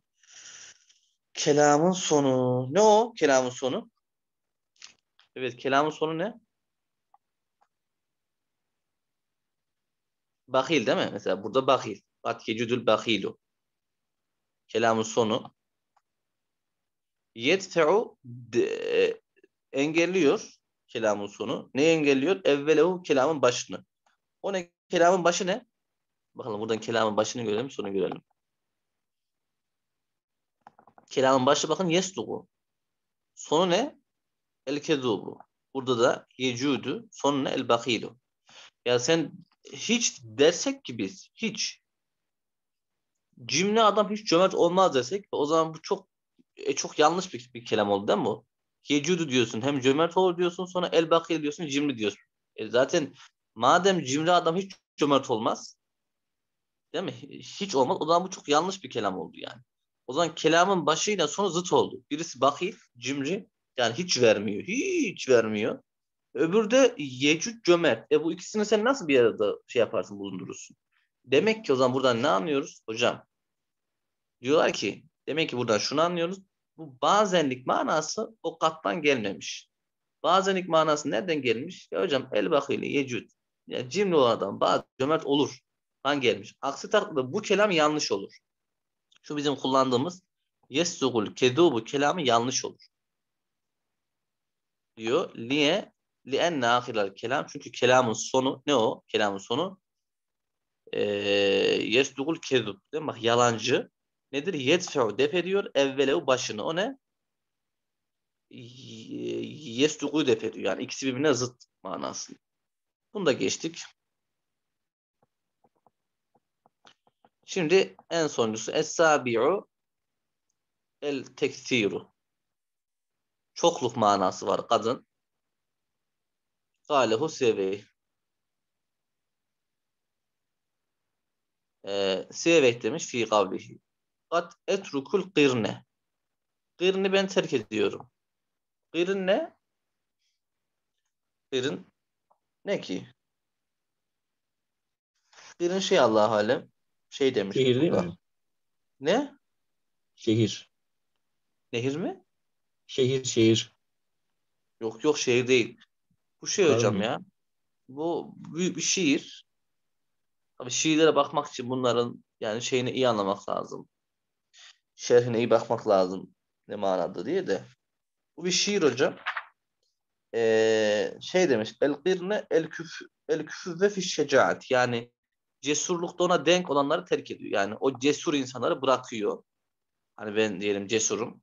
kelamın sonu ne o kelamın sonu? Evet kelamın sonu ne? Bakil değil mi? Mesela burada bakil. Kat yecudul bakilu. Kelamın sonu. Yedfe'u engelliyor kelamın sonu. Ne engelliyor? Evvelehu kelamın başını. O ne? Kelamın başı ne? Bakalım buradan kelamın başını görelim, sonu görelim. Kelamın başı bakın yeslugu. Sonu ne? El kedubu. Burada da yecudu. Sonu ne? El bakilu. Ya sen hiç dersek ki biz hiç cimri adam hiç cömert olmaz desek o zaman bu çok e, çok yanlış bir, bir kelam oldu değil mi bu? Yecudu diyorsun hem cömert olur diyorsun sonra el bakil diyorsun cimri diyorsun. E zaten madem cimri adam hiç cömert olmaz değil mi? Hiç olmaz o zaman bu çok yanlış bir kelam oldu yani. O zaman kelamın başıyla sonu zıt oldu. Birisi bakil, cimri yani hiç vermiyor. Hiç vermiyor. Öbürü de yecüc cömert. E bu ikisini sen nasıl bir arada şey yaparsın bulundurursun? Demek ki o zaman buradan ne anlıyoruz hocam? Diyorlar ki demek ki buradan şunu anlıyoruz. Bu bazenlik manası o kattan gelmemiş. Bazenlik manası nereden gelmiş? Ya hocam el bakili yecüd. Ya cimri olan adam bazı cömert olur. Han gelmiş. Aksi takdirde bu kelam yanlış olur. Şu bizim kullandığımız yessugul kedubu kelamı yanlış olur Diyor. Niye? لِأَنَّ ahirel kelam çünkü kelamın sonu ne o? Kelamın sonu ee, yesdugul kezub değil mi? Bak yalancı nedir? Yedfe'u def ediyor evvelev başını. O ne? Y- Yesdugu def ediyor. Yani ikisi birbirine zıt manası. Bunu da geçtik. Şimdi en sonuncusu Es-sabi'u el teksiru. Çokluk manası var kadın. Kalehu Sivey. Ee, Sivey demiş fi kavlihi. Kat etrukul qirne. Qirni ben terk ediyorum. Qirn ne? Qirn ne ki? Qirn şey Allah alem. Şey demiş. Şehir değil mi? Ne? Şehir. Nehir mi? Şehir, şehir. Yok yok şehir değil. Bu şey Harbi hocam ya. Bu büyük bir şiir. Tabii şiirlere bakmak için bunların yani şeyini iyi anlamak lazım. Şerhine iyi bakmak lazım. Ne manada diye de. Bu bir şiir hocam. Ee, şey demiş. El qirne el küf el küfü ve fi şecaat. Yani cesurlukta ona denk olanları terk ediyor. Yani o cesur insanları bırakıyor. Hani ben diyelim cesurum.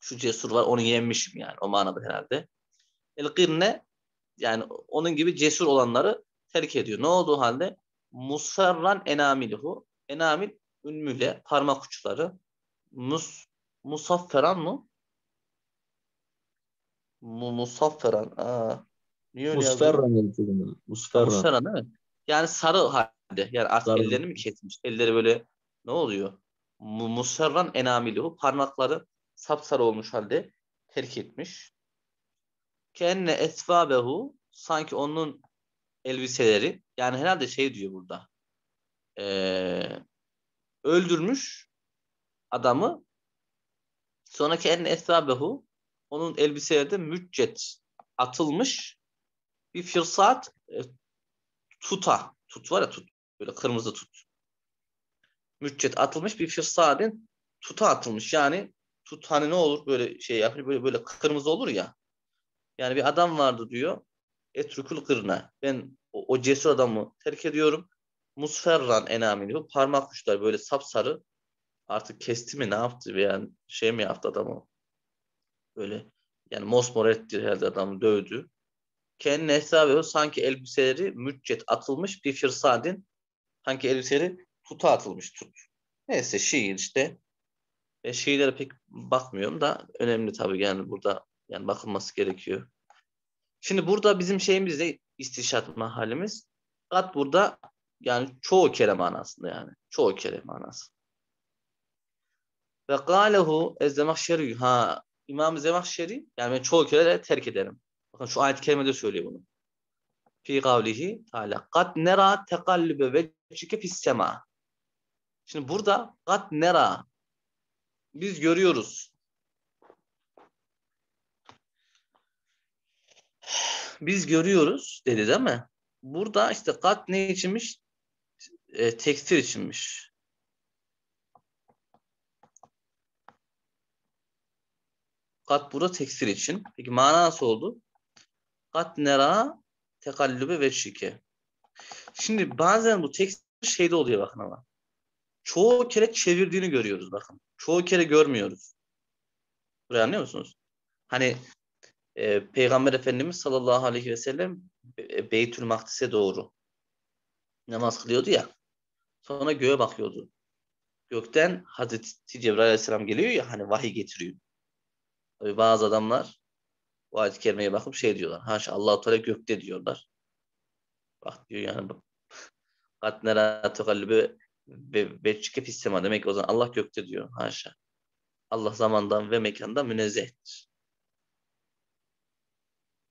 Şu cesur var onu yenmişim yani. O manada herhalde. El qirne yani onun gibi cesur olanları terk ediyor. Ne olduğu halde musarran enamiluhu enamil ünmüyle parmak uçları mus musafferan mı? Mu, musafferan. Aa, niye öyle yazıyor? Musferra ne çocuğum? Musferra. Musferan değil mi? Yani sarı halde. Yani artık Sarı. ellerini mi kesmiş? Elleri böyle ne oluyor? Mu- Musferran enamiluhu parmakları sapsarı olmuş halde terk etmiş. Kenne esvabehu sanki onun elbiseleri yani herhalde şey diyor burada. Ee, öldürmüş adamı sonra kenne esvabehu onun elbiseleri de müccet atılmış bir fırsat e, tuta tut var ya tut böyle kırmızı tut müccet atılmış bir fırsadın tuta atılmış yani tut hani ne olur böyle şey yapıyor böyle böyle kırmızı olur ya. Yani bir adam vardı diyor etrukul kırna. Ben o, o cesur adamı terk ediyorum. Musferran enamini parmak uçları böyle sapsarı. Artık kesti mi ne yaptı yani şey mi yaptı adamı? Böyle yani mosmor etti herhalde adamı dövdü. Kendi hesabı sanki elbiseleri müccet atılmış bir fırsadin Sanki elbiseleri tuta atılmış tut. Neyse şiir işte. E, şiirlere pek bakmıyorum da önemli tabii yani burada yani bakılması gerekiyor. Şimdi burada bizim şeyimiz de istişat mahallimiz. Kat burada yani çoğu kere manasında yani. Çoğu kere manası. Ve kâlehu ezzemahşeri ha İmam Zemahşeri yani ben çoğu kere de terk ederim. Bakın şu ayet-i söylüyor bunu. Fi kavlihi Teala kad nera tekallübe ve çike fis. Şimdi burada kad nera biz görüyoruz. Biz görüyoruz dedi değil mi? Burada işte kat ne içinmiş? E, tekstil içinmiş. Kat burada tekstil için. Peki mana nasıl oldu? Kat nera tekallübe ve şike. Şimdi bazen bu tekstil şeyde oluyor bakın ama. Çoğu kere çevirdiğini görüyoruz bakın. Çoğu kere görmüyoruz. Burayı anlıyor musunuz? Hani e, Peygamber Efendimiz sallallahu aleyhi ve sellem e, Beytül Makdis'e doğru namaz kılıyordu ya. Sonra göğe bakıyordu. Gökten Hazreti Cebrail aleyhisselam geliyor ya hani vahiy getiriyor. Tabii bazı adamlar bu ayet-i kerimeye bakıp şey diyorlar. Haşa allah Teala gökte diyorlar. Bak diyor yani kat ve çıkıp fissema demek o zaman Allah gökte diyor. Haşa. Allah zamandan ve mekandan münezzehtir.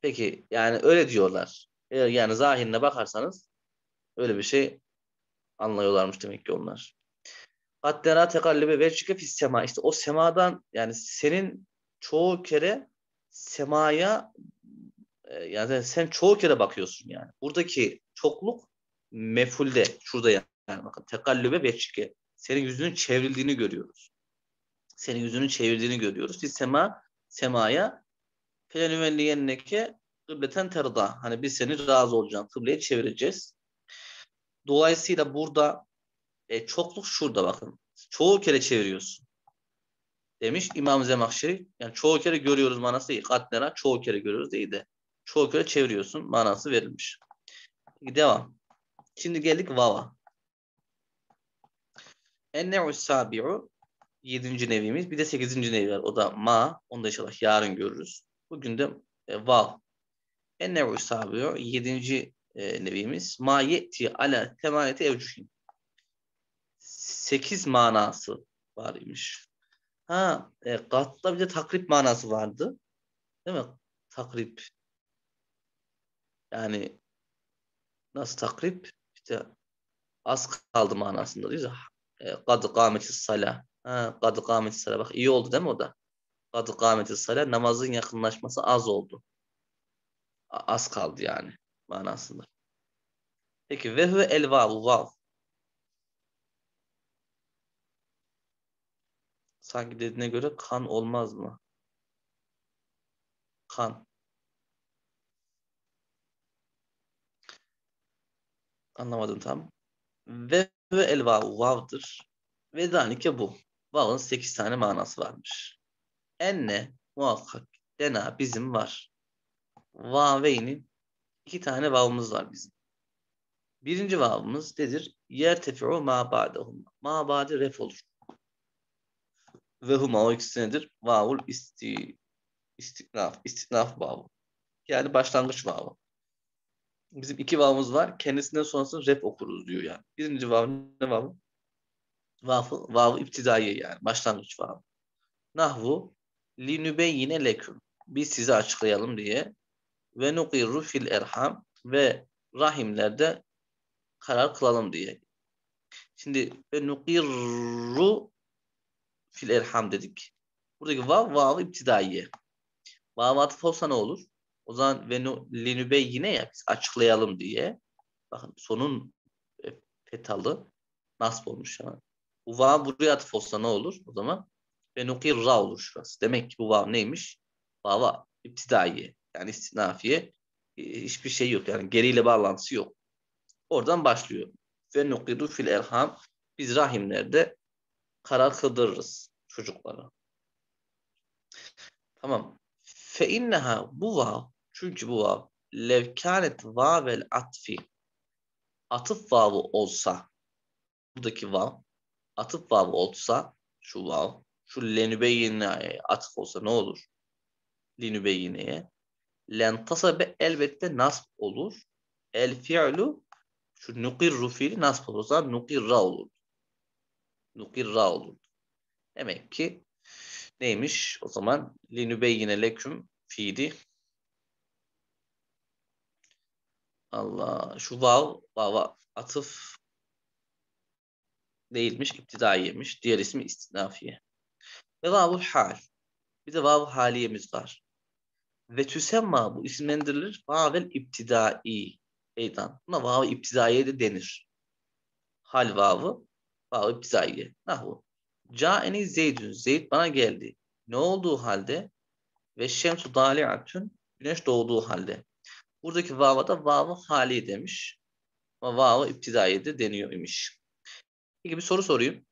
Peki yani öyle diyorlar. Yani zahirine bakarsanız öyle bir şey anlıyorlarmış demek ki onlar. Hattera tekallübe ve çıkıp sema. İşte o semadan yani senin çoğu kere semaya yani sen çoğu kere bakıyorsun yani. Buradaki çokluk mefulde şurada yani, yani bakın tekallübe ve çıkı. Senin yüzünün çevrildiğini görüyoruz. Senin yüzünün çevirdiğini görüyoruz. Biz sema semaya felenüvelliyenneke kıbleten terda. Hani biz seni razı olacağız. Kıbleye çevireceğiz. Dolayısıyla burada e, çokluk şurada bakın. Çoğu kere çeviriyorsun. Demiş İmam Zemakşeri. Yani çoğu kere görüyoruz manası değil. Katnera çoğu kere görüyoruz değil de. Çoğu kere çeviriyorsun. Manası verilmiş. Peki devam. Şimdi geldik vava. Enne'u sabi'u yedinci nevimiz. Bir de sekizinci nevi var. O da ma. Onu da inşallah yarın görürüz. Bugün de e, vav. Enne'u sabi'u yedinci e, nevimiz. Ma ye'ti ala temaneti evcuhin. Sekiz manası var imiş. Ha, e, gatta bir de takrip manası vardı. Değil mi? Takrip. Yani nasıl takrip? İşte az kaldı manasında diyoruz. E, Kadı kâmeti salah. Ha, kadı kâmeti salah. Bak iyi oldu değil mi o da? Kadı kâmeti salah. Namazın yakınlaşması az oldu. Az kaldı yani manasında. Peki ve huve el vav vav. Sanki dediğine göre kan olmaz mı? Kan. Anlamadım tam. Ve ve el vav vav'dır. Ve danike bu. Vav'ın sekiz tane manası varmış. Enne muhakkak dena bizim var. Vaveyni iki tane vav'ımız var bizim. Birinci vav'ımız nedir? Yer tefi'u ma ba'dehum. Ma ba'de ref olur. Ve huma o ikisi nedir? Vavul isti, istiknaf, istiknaf vavı. Yani başlangıç vavı. Bizim iki vavımız var. Kendisinden sonrasını rep okuruz diyor yani. Birinci vav ne vavı? Vavı, vavı iptidaiye yani. Başlangıç vavı. Nahvu linübeyyine leküm. Biz size açıklayalım diye. Ve nukirru fil erham ve rahimlerde karar kılalım diye. Şimdi ve nukirru fil erham dedik. Buradaki vav vav iptidaiye. Vav atıf olsa ne olur? O zaman ve linübe yine ya biz açıklayalım diye. Bakın sonun e, petalı nasip olmuş ama. Bu vav buraya atıf olsa ne olur? O zaman ve nukirra olur şurası. Demek ki bu vav neymiş? Vava iptidaiye. Yani istinafiye hiçbir şey yok. Yani geriyle bağlantısı yok. Oradan başlıyor. Ve nukiru fil erham. Biz rahimlerde karar kıldırırız çocuklara. Tamam. Fe inneha bu vav çünkü bu vav levkânet vavel atfi atıf vavı olsa buradaki vav atıf vav olsa şu vav şu lenübeyyine atıf olsa ne olur? Linübeyyineye. Len tasabe elbette nasb olur. El fi'lu şu nukirru fiili nasb olur. O zaman nukirra olur. Nukirra olur. Demek ki neymiş? O zaman linübeyyine leküm fiili Allah şu vav vava atıf değilmiş, iptidaiyemiş. Diğer ismi istinafiye. Ve vavul hal. Bir de vav haliyemiz var. Ve tüsemma bu isimlendirilir. Vavel iptidai. Eydan. Buna vav iptidaiye de denir. Hal vavı vav iptidaiye. Nahu. Ca'eni zeydün. Zeyd bana geldi. Ne olduğu halde? Ve şemsu dali'atün. Güneş doğduğu halde. Buradaki vava da vavı hali demiş. Ama vavı iptidaiye de deniyor imiş. Peki bir soru sorayım.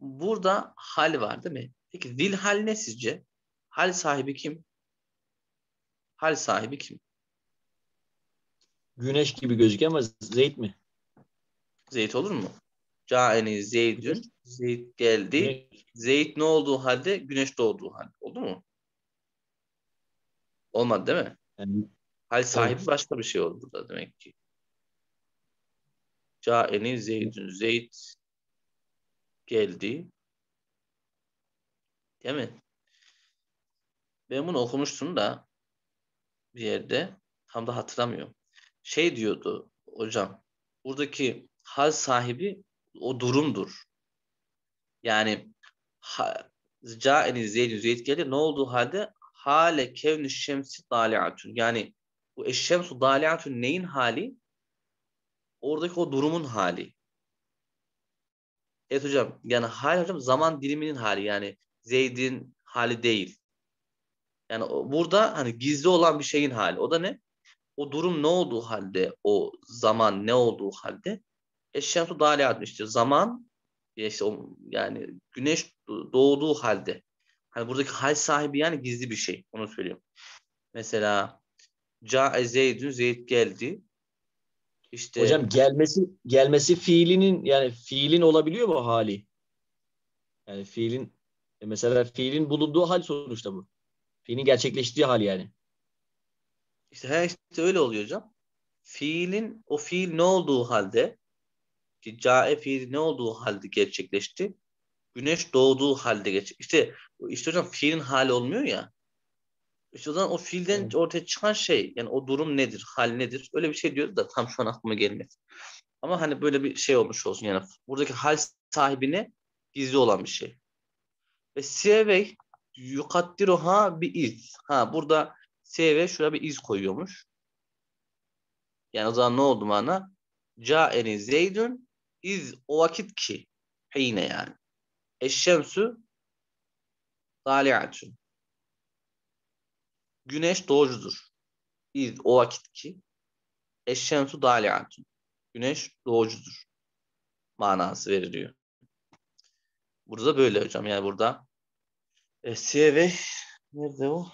Burada hal var değil mi? Peki zil hal ne sizce? Hal sahibi kim? Hal sahibi kim? Güneş gibi gözüküyor ama Zeyd mi? Zeyd olur mu? Caeni Zeydün. Zeyd geldi. Güneş. Zeyd ne olduğu halde güneş doğduğu halde. Oldu mu? Olmadı değil mi? Yani Hal sahibi Evet. başka bir şey oldu burada demek ki. Caeni Zeydün. Zeyd geldi. Değil mi? Ben bunu okumuştum da bir yerde tam da hatırlamıyorum. Şey diyordu hocam. Buradaki hal sahibi o durumdur. Yani ha, Caeni Zeydün Zeyd geldi. Ne olduğu halde hale kevnü şemsi daliatun. Yani bu eşşemsu daliatun neyin hali? Oradaki o durumun hali. Evet hocam. Yani hal hocam zaman diliminin hali. Yani Zeyd'in hali değil. Yani burada hani gizli olan bir şeyin hali. O da ne? O durum ne olduğu halde, o zaman ne olduğu halde eşşemsu daliatun işte zaman işte o, yani güneş doğduğu halde. Hani buradaki hal sahibi yani gizli bir şey. Onu söylüyorum. Mesela Ca'e Zeydün Zeyd geldi. İşte hocam gelmesi gelmesi fiilinin yani fiilin olabiliyor mu hali? Yani fiilin e, mesela fiilin bulunduğu hal sonuçta bu. Fiilin gerçekleştiği hal yani. işte, he, işte öyle oluyor hocam. Fiilin o fiil ne olduğu halde ki Ca'e fiili ne olduğu halde gerçekleşti. Güneş doğduğu halde geç. İşte işte hocam fiilin hali olmuyor ya. İşte o zaman o fiilden Evet. ortaya çıkan şey yani o durum nedir, hal nedir? Öyle bir şey diyordu da tam şu an aklıma gelmedi. Ama hani böyle bir şey olmuş olsun yani buradaki hal sahibine gizli olan bir şey. Ve siyevey yukaddiruha bir iz. Ha burada siyevey şuraya bir iz koyuyormuş. Yani o zaman ne oldu mana? Ca'eni zeydün iz o vakit ki hine yani. Eşşemsü daliatun. Güneş doğucudur. İz o vakit ki eşşemsü daliatun. Güneş doğucudur. Manası veriliyor. Burada böyle hocam. Yani burada e, nerede o?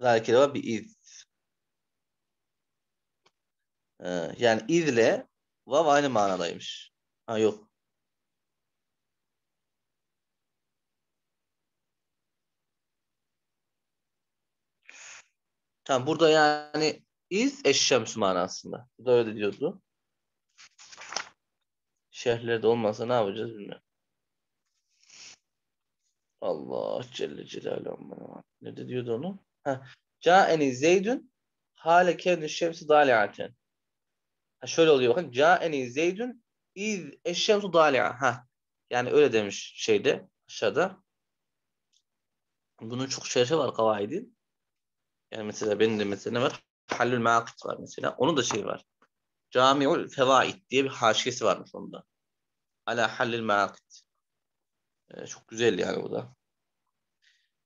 Zalike var bir iz. Ee, yani izle vav aynı manadaymış. Ha yok. Tamam burada yani iz eşşems manasında. Bu da öyle diyordu. Şerhlerde olmasa ne yapacağız bilmiyorum. Allah Celle Celaluhu. Nerede diyordu onu? Ca'eni Zeydün hale kevni şemsi daliaten. Ha şöyle oluyor bakın. Ca'eni Zeydün iz eşşemsu dalia. Ha. Yani öyle demiş şeyde aşağıda. Bunun çok şerhi var kavaidin. Yani mesela benim de mesela ne var? Hallül Maqit var mesela. Onun da şey var. Camiul Fevaid diye bir haşiyesi varmış onda. Ala Hallül Maqit. Ee, çok güzel yani bu da.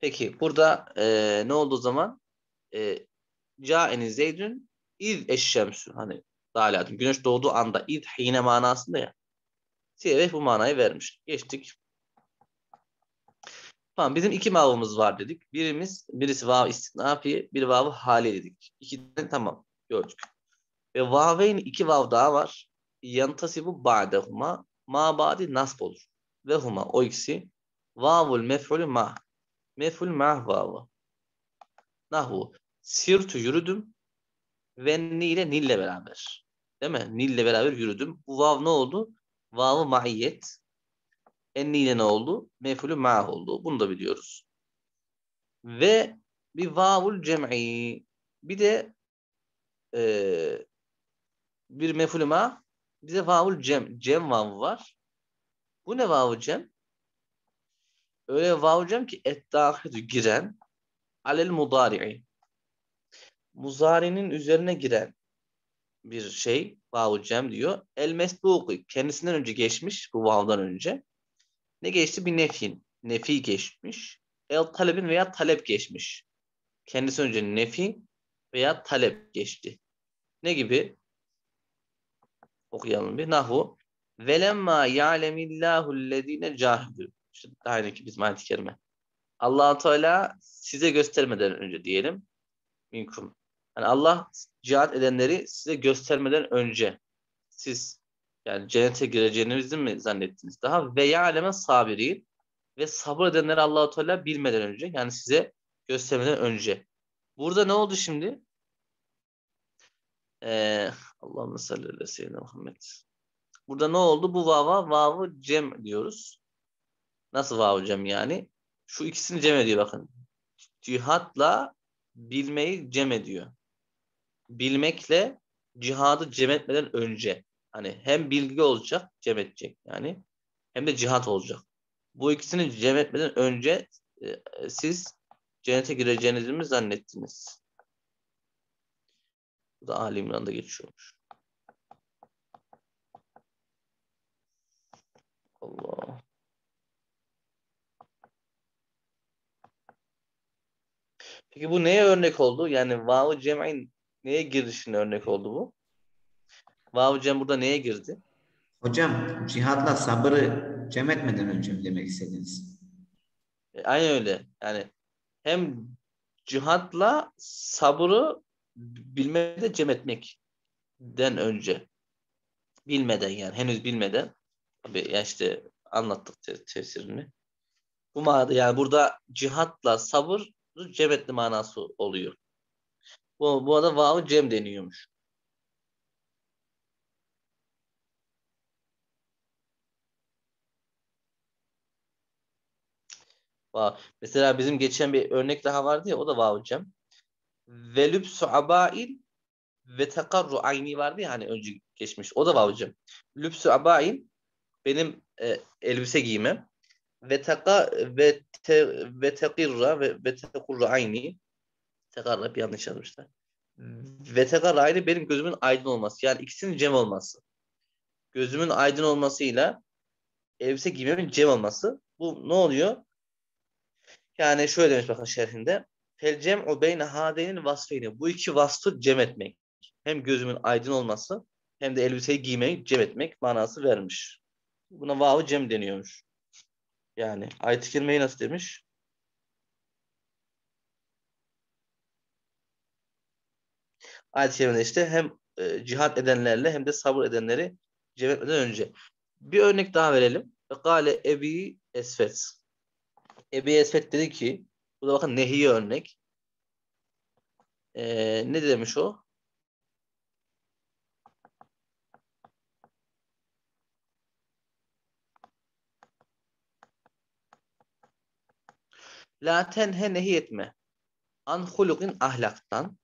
Peki burada e, ne oldu o zaman? E, Ca'eni Zeydün iz eşşemsü. Hani dalatın. Güneş doğduğu anda iz hine manasında ya. Siyerek bu manayı vermiş. Geçtik. Tamam bizim iki vavımız var dedik. Birimiz birisi vav istinafi, bir vavı hali dedik. İkiden tamam gördük. Ve vaveyn iki vav daha var. Yantasibu ba'dehuma ma ba'di nasb olur. Ve huma o ikisi vavul mef'ulü ma. Mef'ul ma vavı. Nahu sirtu yürüdüm ve nile nille beraber. Değil mi? Nille beraber yürüdüm. Bu vav ne oldu? Vavı maiyet. Enniyle ne oldu? Mef'ulü ma oldu. Bunu da biliyoruz. Ve bir vavul cem'i. Bir de e, bir mef'ulü ma. Bir de vavul cem. Cem vavı var. Bu ne vavu cem? Öyle vavu cem ki et dahidü giren alel mudari'i. Muzari'nin üzerine giren bir şey vavu cem diyor. El mesbuku kendisinden önce geçmiş bu vavdan önce. Ne geçti? Bir nefin. Nefi geçmiş. El talebin veya talep geçmiş. Kendisi önce nefi veya talep geçti. Ne gibi? Okuyalım bir. Nahu. Velemma ya'lemillahu allazine cahidü. İşte daha önceki bizim ayet-i kerime. allah Teala size göstermeden önce diyelim. Minkum. Yani Allah cihat edenleri size göstermeden önce siz yani cennete gireceğinizi mi zannettiniz? Daha ve ya'leme sabirin ve sabır edenleri Allahu Teala bilmeden önce yani size göstermeden önce. Burada ne oldu şimdi? Ee, Allahümme salli ala seyyidina Muhammed. Burada ne oldu? Bu vava vavı cem diyoruz. Nasıl vavı cem yani? Şu ikisini cem ediyor bakın. Cihatla bilmeyi cem ediyor. Bilmekle cihadı cem etmeden önce. Hani hem bilgi olacak, cem edecek yani. Hem de cihat olacak. Bu ikisini cem etmeden önce e, siz cennete gireceğinizi mi zannettiniz? Bu da Ali İmran'da geçiyormuş. Allah. Peki bu neye örnek oldu? Yani vav cem'in neye girişine örnek oldu bu? Vav cem burada neye girdi? Hocam cihatla sabırı cem etmeden önce mi demek istediniz? E, aynen öyle. Yani hem cihatla sabrı bilmede cem etmekten önce. Bilmeden yani henüz bilmeden. Tabii ya işte anlattık te- tefsirini. Bu manada yani burada cihatla sabır cem etme manası oluyor. Bu, bu arada vav cem deniyormuş. Vav. Mesela bizim geçen bir örnek daha vardı ya o da vav cem. Ve lübsu abail ve tekarru ayni vardı ya hani önce geçmiş. O da vav cem. Lübsu abail benim e, elbise giymem. Ve teka ve te, ve tekirra ve, ve tekurra ayni tekarra bir yanlış yazmışlar. Ve tekarra ayni benim gözümün aydın olması. Yani ikisinin cem olması. Gözümün aydın olmasıyla elbise giymemin cem olması. Bu ne oluyor? Yani şöyle demiş bakın şerhinde. Fel cem'u beyne hadeynil vasfeyni. Bu iki vasfı cem etmek. Hem gözümün aydın olması hem de elbiseyi giymeyi cem etmek manası vermiş. Buna vav cem deniyormuş. Yani ayet-i kerimeyi nasıl demiş? Ayet-i işte hem e, cihat edenlerle hem de sabır edenleri cem etmeden önce. Bir örnek daha verelim. Kale Ebi Esfet. Ebi Esfet dedi ki, bu da bakın nehi örnek. Ee, ne demiş o? La tenhe nehi etme. An hulukin ahlaktan.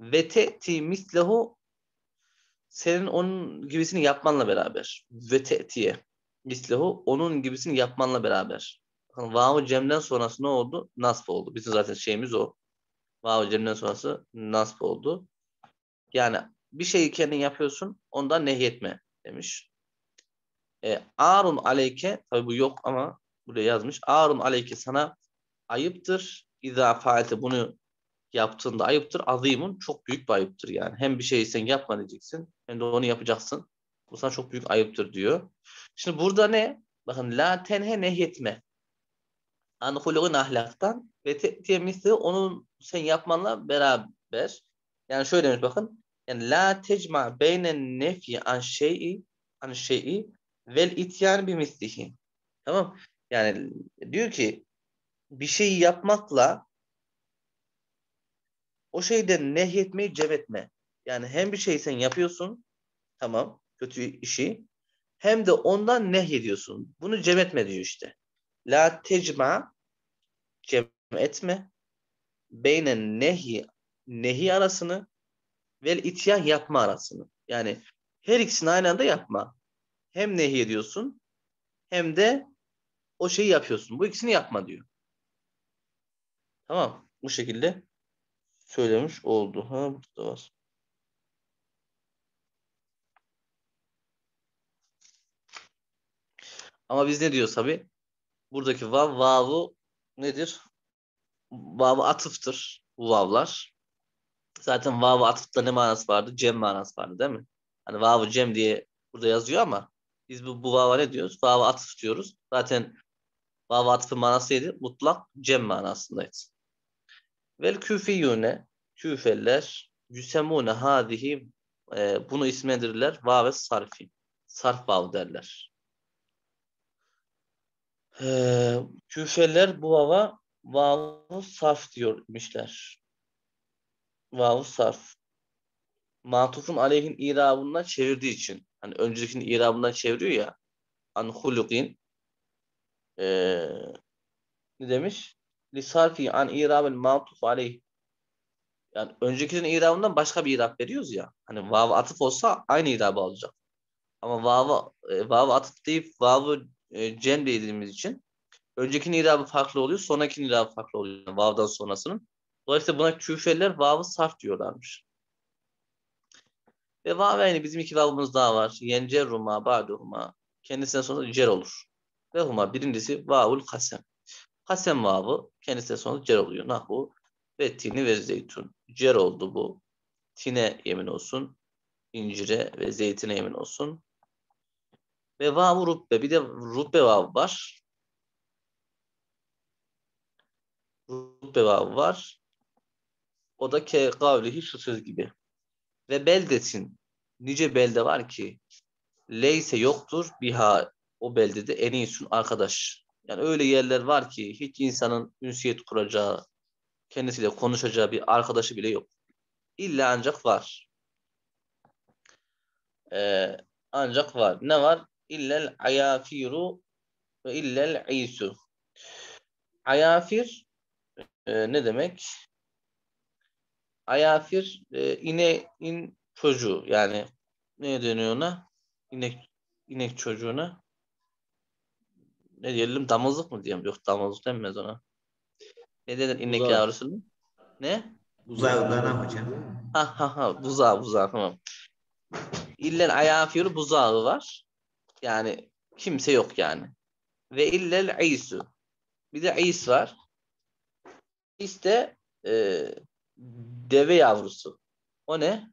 Ve te'ti mislehu senin onun gibisini yapmanla beraber. Ve te'tiye mislehu onun gibisini yapmanla beraber. Bakın vav cem'den sonrası ne oldu? Nasb oldu. Bizim zaten şeyimiz o. Vav cem'den sonrası nasb oldu. Yani bir şeyi kendin yapıyorsun ondan nehyetme demiş. E, Arun aleyke tabi bu yok ama buraya yazmış. Arun aleyke sana ayıptır. İza faalte bunu yaptığında ayıptır. Azimun çok büyük bir ayıptır yani. Hem bir şeyi sen yapma diyeceksin hem de onu yapacaksın. Bu sana çok büyük ayıptır diyor. Şimdi burada ne? Bakın la tenhe nehyetme. An hulugun ahlaktan ve te'tiye misli onun sen yapmanla beraber. Yani şöyle demiş bakın. Yani la tecma beynen nefi an şey'i an şey'i vel ityan bi mislihi. Tamam. Yani diyor ki bir şeyi yapmakla o şeyden nehyetmeyi cem etme. Yani hem bir şey sen yapıyorsun tamam kötü işi hem de ondan nehyediyorsun. Bunu cem etme diyor işte. La tecma cem etme. Beyne nehi nehi arasını vel ityan yapma arasını. Yani her ikisini aynı anda yapma. Hem nehi ediyorsun hem de o şeyi yapıyorsun. Bu ikisini yapma diyor. Tamam. Bu şekilde söylemiş oldu. Ha burada var. Ama biz ne diyoruz tabi? Buradaki vav vavu nedir? Vav atıftır. Bu vavlar. Zaten vav atıfta ne manası vardı? Cem manası vardı değil mi? Hani vav cem diye burada yazıyor ama biz bu, bu vava ne diyoruz? Vav atıf diyoruz. Zaten vav atıfın manası neydi? Mutlak cem manasındaydı. Vel küfiyune küfeller yüsemune hadihi e, bunu ismendirirler vav sarfi. Sarf vav derler. E, küfeler bu vava vav sarf diyormuşlar. Vav sarf. Matufun aleyhin irabından çevirdiği için. Hani öncekinin irabından çeviriyor ya. An hulukin. Ee, ne demiş? Lisarfi an irabil matuf aleyh. Yani öncekinin irabından başka bir irab veriyoruz ya. Hani vav atıf olsa aynı irabı alacak. Ama vav e, vav atıf deyip vav'ı e, dediğimiz için öncekinin irabı farklı oluyor, sonrakinin irabı farklı oluyor. Vav'dan sonrasının. Dolayısıyla buna küfeler vav'ı sarf diyorlarmış. Ve vaveyni bizim iki vavımız daha var. Yencerruma ba'duhuma. Kendisinden sonra cer olur. Ve huma birincisi vavul kasem. Kasem vavı kendisinden sonra cer oluyor. Nahu ve tini ve zeytun. Cer oldu bu. Tine yemin olsun. incire ve zeytine yemin olsun. Ve vavu rubbe. Bir de rubbe vav var. Rubbe vav var. O da ke kavlihi şu söz gibi. Ve beldetin nice belde var ki leyse yoktur biha o beldede en iyisi arkadaş. Yani öyle yerler var ki hiç insanın ünsiyet kuracağı, kendisiyle konuşacağı bir arkadaşı bile yok. İlla ancak var. Ee, ancak var. Ne var? İllel ayafiru ve illel isu. Ayafir e, ne demek? Ayafir e, ineğin çocuğu yani ne deniyor ona? İnek inek çocuğuna. Ne diyelim damızlık mı diyeyim? Yok damızlık denmez ona. Ne denir inek Buzağı. yavrusunu? Ne? Uzağından hocam. Ha ha ha buzağı buzağı tamam. İllel ayafiru buzağı var. Yani kimse yok yani. Ve illel isu. Bir de is var. İs de e, deve yavrusu. O ne?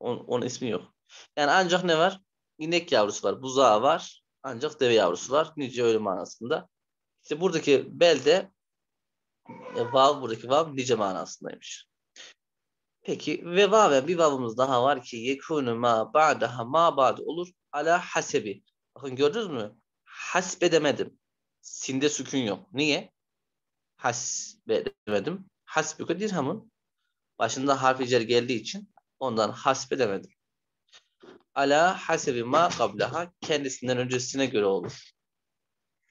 On, onun ismi yok. Yani ancak ne var? İnek yavrusu var, buzağı var. Ancak deve yavrusu var. Nice öyle manasında. İşte buradaki belde e, vav buradaki vav nice manasındaymış. Peki ve vav bir vavımız daha var ki yekunu ma ba'daha ma ba'd olur ala hasebi. Bakın gördünüz mü? Hasbe demedim. Sinde sükun yok. Niye? Hasbe demedim. Hasbuka dirhamın. Başında harfi cer geldiği için ondan hasbe demedim. Ala hasebi ma kablaha kendisinden öncesine göre olur.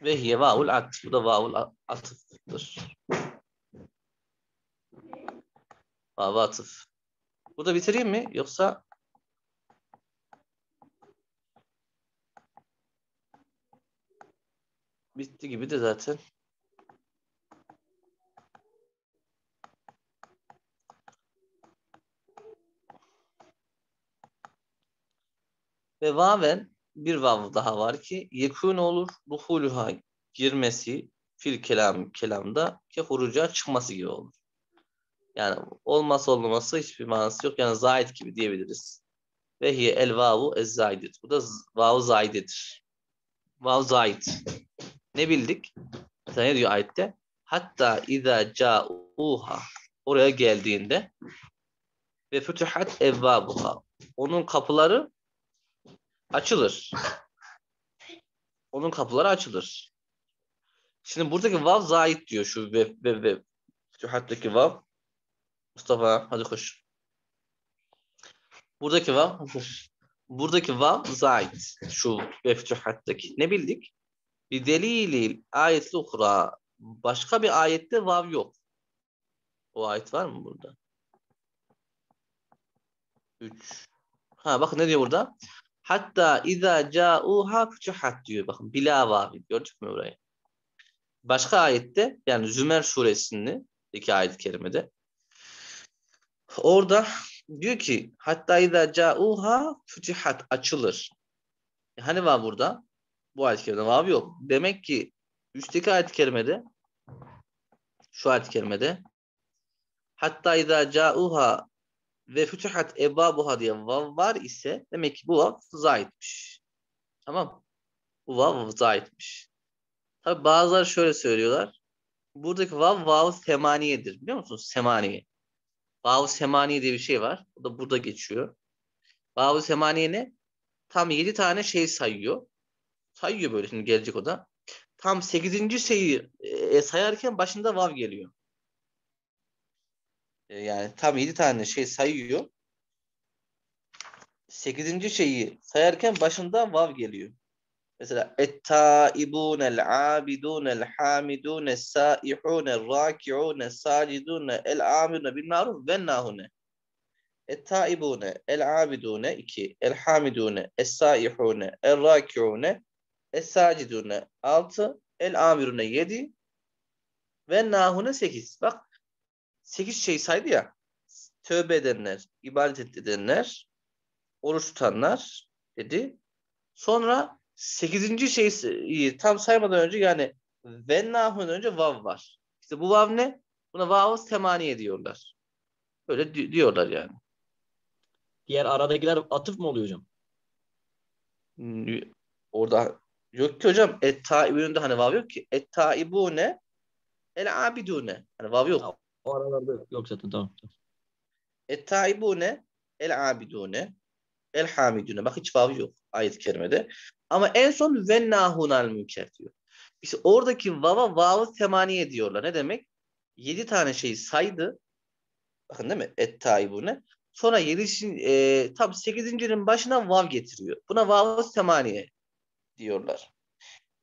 Ve hiye vavul atıf. Bu da vavul atıftır. Vav atıf. Burada bitireyim mi? Yoksa bitti gibi de zaten. Ve vaven bir vav daha var ki yekûn olur duhuluha girmesi fil kelam kelamda ki huruca çıkması gibi olur. Yani olmazsa olmaması hiçbir manası yok. Yani zayid gibi diyebiliriz. Ve hiye el vavu ez zaidet. Bu da z- vav zaidedir. Vav zayid. Ne bildik? Mesela ne diyor ayette? Hatta iza ca'uha oraya geldiğinde ve fütühat evvabuha onun kapıları açılır. Onun kapıları açılır. Şimdi buradaki vav zait diyor şu ve ve ve fütühattaki vav. Mustafa hadi koş. Buradaki vav buradaki vav zait şu ve. Ne bildik? Bir delili ayetli ukra başka bir ayette vav yok. O ayet var mı burada? 3. Ha bakın ne diyor burada? Hatta iza ca'uha fütühat diyor. Bakın bila vavi. Gördük mü burayı? Başka ayette yani Zümer suresinin iki ayet-i kerimede orada diyor ki hatta iza ca'uha fütühat açılır. E hani var burada? Bu ayet-i kerimede vav yok. Demek ki üstteki ayet-i kerimede şu ayet-i kerimede hatta iza ca'uha ve fütühat ebabuha diye vav var ise demek ki bu vav zaitmiş. Tamam. Bu vav zaitmiş. Tabi bazıları şöyle söylüyorlar. Buradaki vav vav semaniyedir. Biliyor musunuz? Semaniye. Vav semaniye diye bir şey var. O da burada geçiyor. Vav semaniye ne? Tam yedi tane şey sayıyor. Sayıyor böyle şimdi gelecek o da. Tam sekizinci şeyi e, sayarken başında vav geliyor. E, yani tam yedi tane şey sayıyor. Sekizinci şeyi sayarken başında vav geliyor. Mesela et-taibun el-abidun el-hamidun es-saihun el-raki'un es-sacidun el-amirun bil maruf ve nahune. Et-taibun el-abidun 2 el-hamidun es-saihun el-raki'un es-sacidun 6 el-amirun 7 ve nahune 8. Bak 8 şey saydı ya. Tövbe edenler, ibadet edenler, oruç tutanlar dedi. Sonra 8. şeyi tam saymadan önce yani vennahun önce vav var. İşte bu vav ne? Buna vav temaniye diyorlar. Böyle di- diyorlar yani. Diğer aradakiler atıf mı oluyor hocam? Orada yok ki hocam et taibunde hani vav yok ki. Et taibune el abidune. Hani vav yok. O aralarda yok zaten tamam. Et taibune el abidune el hamidune. Bak hiç vav yok ayet-i kerimede. Ama en son ve nahunal münker diyor. İşte oradaki vava vavı temaniye diyorlar. Ne demek? Yedi tane şeyi saydı. Bakın değil mi? Et taibune. Sonra yedi, e, tam sekizincinin başına vav getiriyor. Buna vavı temaniye diyorlar.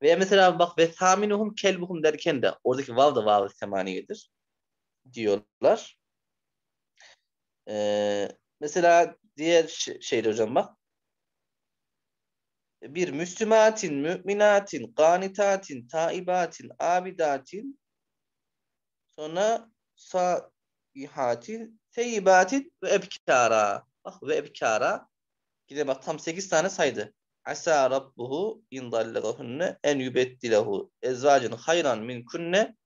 Veya mesela bak ve taminuhum kelbuhum derken de oradaki vav da vavı temaniyedir diyorlar. Ee, mesela diğer şeyde hocam bak bir müslümatin, müminatin, ganitatin, taibatin, abidatin sonra saihatin, teyyibatin ve ebkara. Bak ve ebkara. Yine bak tam 8 tane saydı. Asa rabbuhu in dallagahunne en yubeddilehu ezvacın hayran min kunne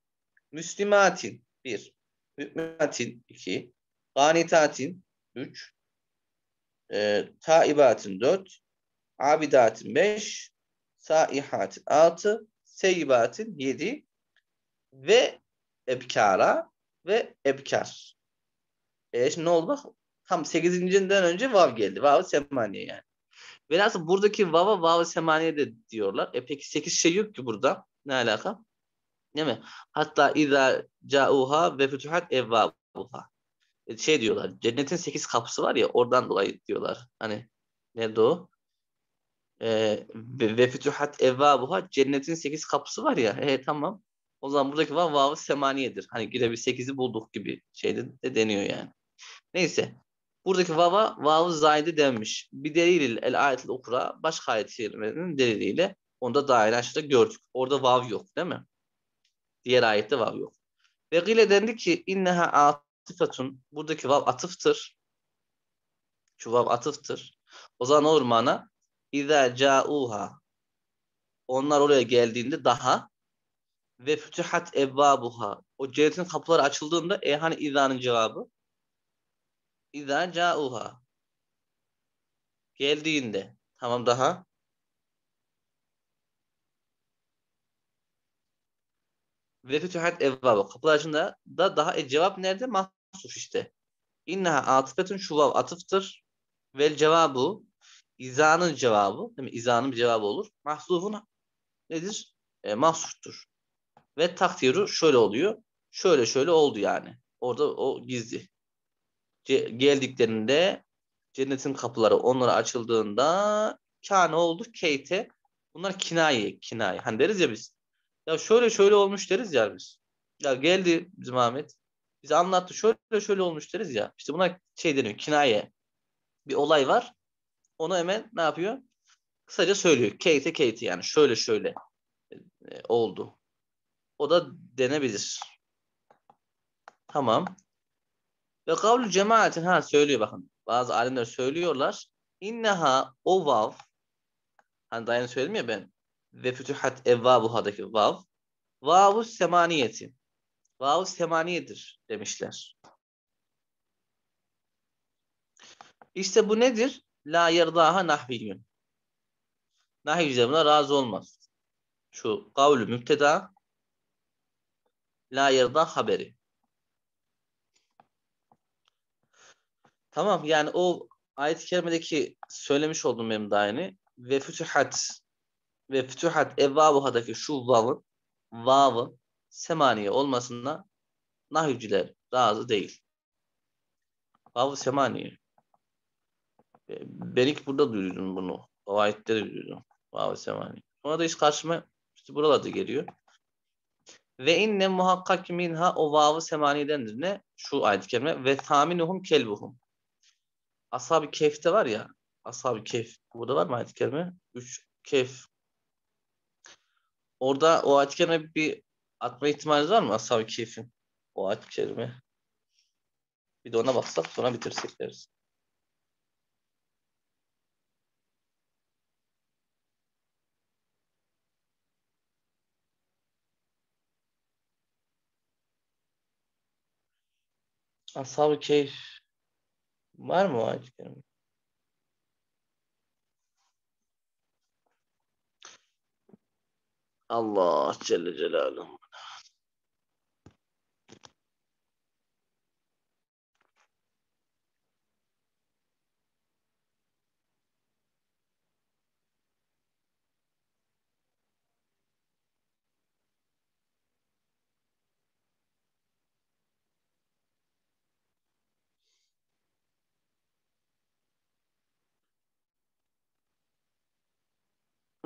müslimatin 1 müminatin 2 ganitatin 3 e, taibatin 4 abidatin 5, saihatin 6, seyyibatin 7 ve ebkara ve ebkar. E şimdi ne oldu bak? Tam 8.den önce vav geldi. Vav semaniye yani. Ve nasıl buradaki vava vav semaniye de diyorlar. E peki 8 şey yok ki burada. Ne alaka? Değil mi? Hatta izâ câuha ve fütühat evvâbuha. E şey diyorlar. Cennetin 8 kapısı var ya oradan dolayı diyorlar. Hani nerede o? E, ve fütühat evvabuha cennetin sekiz kapısı var ya. E, tamam. O zaman buradaki vav vavı semaniyedir. Hani gide bir sekizi bulduk gibi şeyde de deniyor yani. Neyse. Buradaki vava vavı zayide denmiş. Bir delil el ayetel okura başka ayet kelimelerinin deliliyle onu da daire aşağıda gördük. Orada vav yok değil mi? Diğer ayette vav yok. Ve gile dendi ki inneha atıfatun buradaki vav atıftır. Şu vav atıftır. O zaman ne olur mana? İza ca'uha onlar oraya geldiğinde daha ve fütühat evvabuha o cennetin kapıları açıldığında e hani iza'nın cevabı İza ca'uha geldiğinde tamam daha Ve fütühat evvabı. Kapılar açında da daha e, cevap nerede? Mahsuf işte. İnneha atıfetun şu vav atıftır. Vel cevabı izanın cevabı değil mi? İzanın bir cevabı olur. Mahsufun nedir? E, mahsuftur. Ve takdiru şöyle oluyor. Şöyle şöyle oldu yani. Orada o gizli. Ce- geldiklerinde cennetin kapıları onlara açıldığında kâne oldu keyte. Bunlar kinaye, kinaye. Hani deriz ya biz. Ya şöyle şöyle olmuş deriz ya biz. Ya geldi bizim Ahmet. Bize anlattı şöyle şöyle olmuş deriz ya. İşte buna şey deniyor kinaye. Bir olay var. Onu hemen ne yapıyor? Kısaca söylüyor. Kate Kate yani şöyle şöyle e, oldu. O da denebilir. Tamam. Ve kavlu cemaatin ha söylüyor bakın. Bazı alimler söylüyorlar. İnneha o vav hani daha yeni söyledim ya ben ve fütühat evvabuha'daki vav vavu semaniyeti vavu semaniyedir demişler. İşte bu nedir? La yerdaha nahviyyün. Nahiyüce buna razı olmaz. Şu kavlu müpteda la yerda haberi. Tamam yani o ayet-i kerimedeki söylemiş olduğum benim daha ve fütühat ve fütühat evvabuha'daki şu vavın vavı semaniye olmasına nahyücüler razı değil. Vav semaniye. E, Ben ilk burada duydum bunu. Ayette de duydum. Vav semaniye. Sonra da hiç karşıma işte buralarda geliyor. Ve inne muhakkak minha o vavı semaniyedendir. Ne? Şu ayet-i kerime. Ve taminuhum kelbuhum. Ashab-ı Kehf'te var ya. Ashab-ı Kehf. Burada var mı ayet-i kerime? Üç Kehf. Orada o ayet-i kerime bir atma ihtimali var mı Ashab-ı Kehf'in? O ayet-i kerime. Bir de ona baksak sonra bitirsek deriz. Ashab-ı Kehf var mı o kerime? Allah Celle Celaluhu.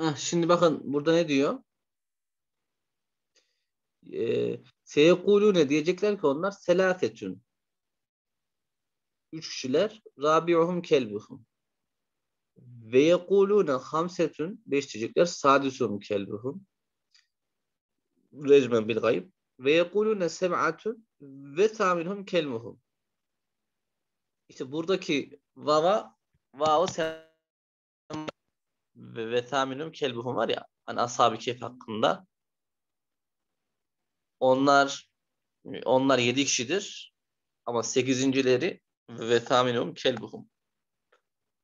Heh, şimdi bakın burada ne diyor? Ee, Seyekulune diyecekler ki onlar selafetün. Üç kişiler. Rabi'uhum kelbuhum. Ve yekulune hamsetün. Beş diyecekler. Sadisuhum kelbuhum. Recmen bil gayb. Ve yekulune seb'atün. Ve taminhum kelmuhum. İşte buradaki vava vavı sen ve, ve taminum kelbuhum var ya hani ashab-ı kehf hakkında onlar onlar yedi kişidir ama sekizincileri ve taminum kelbuhum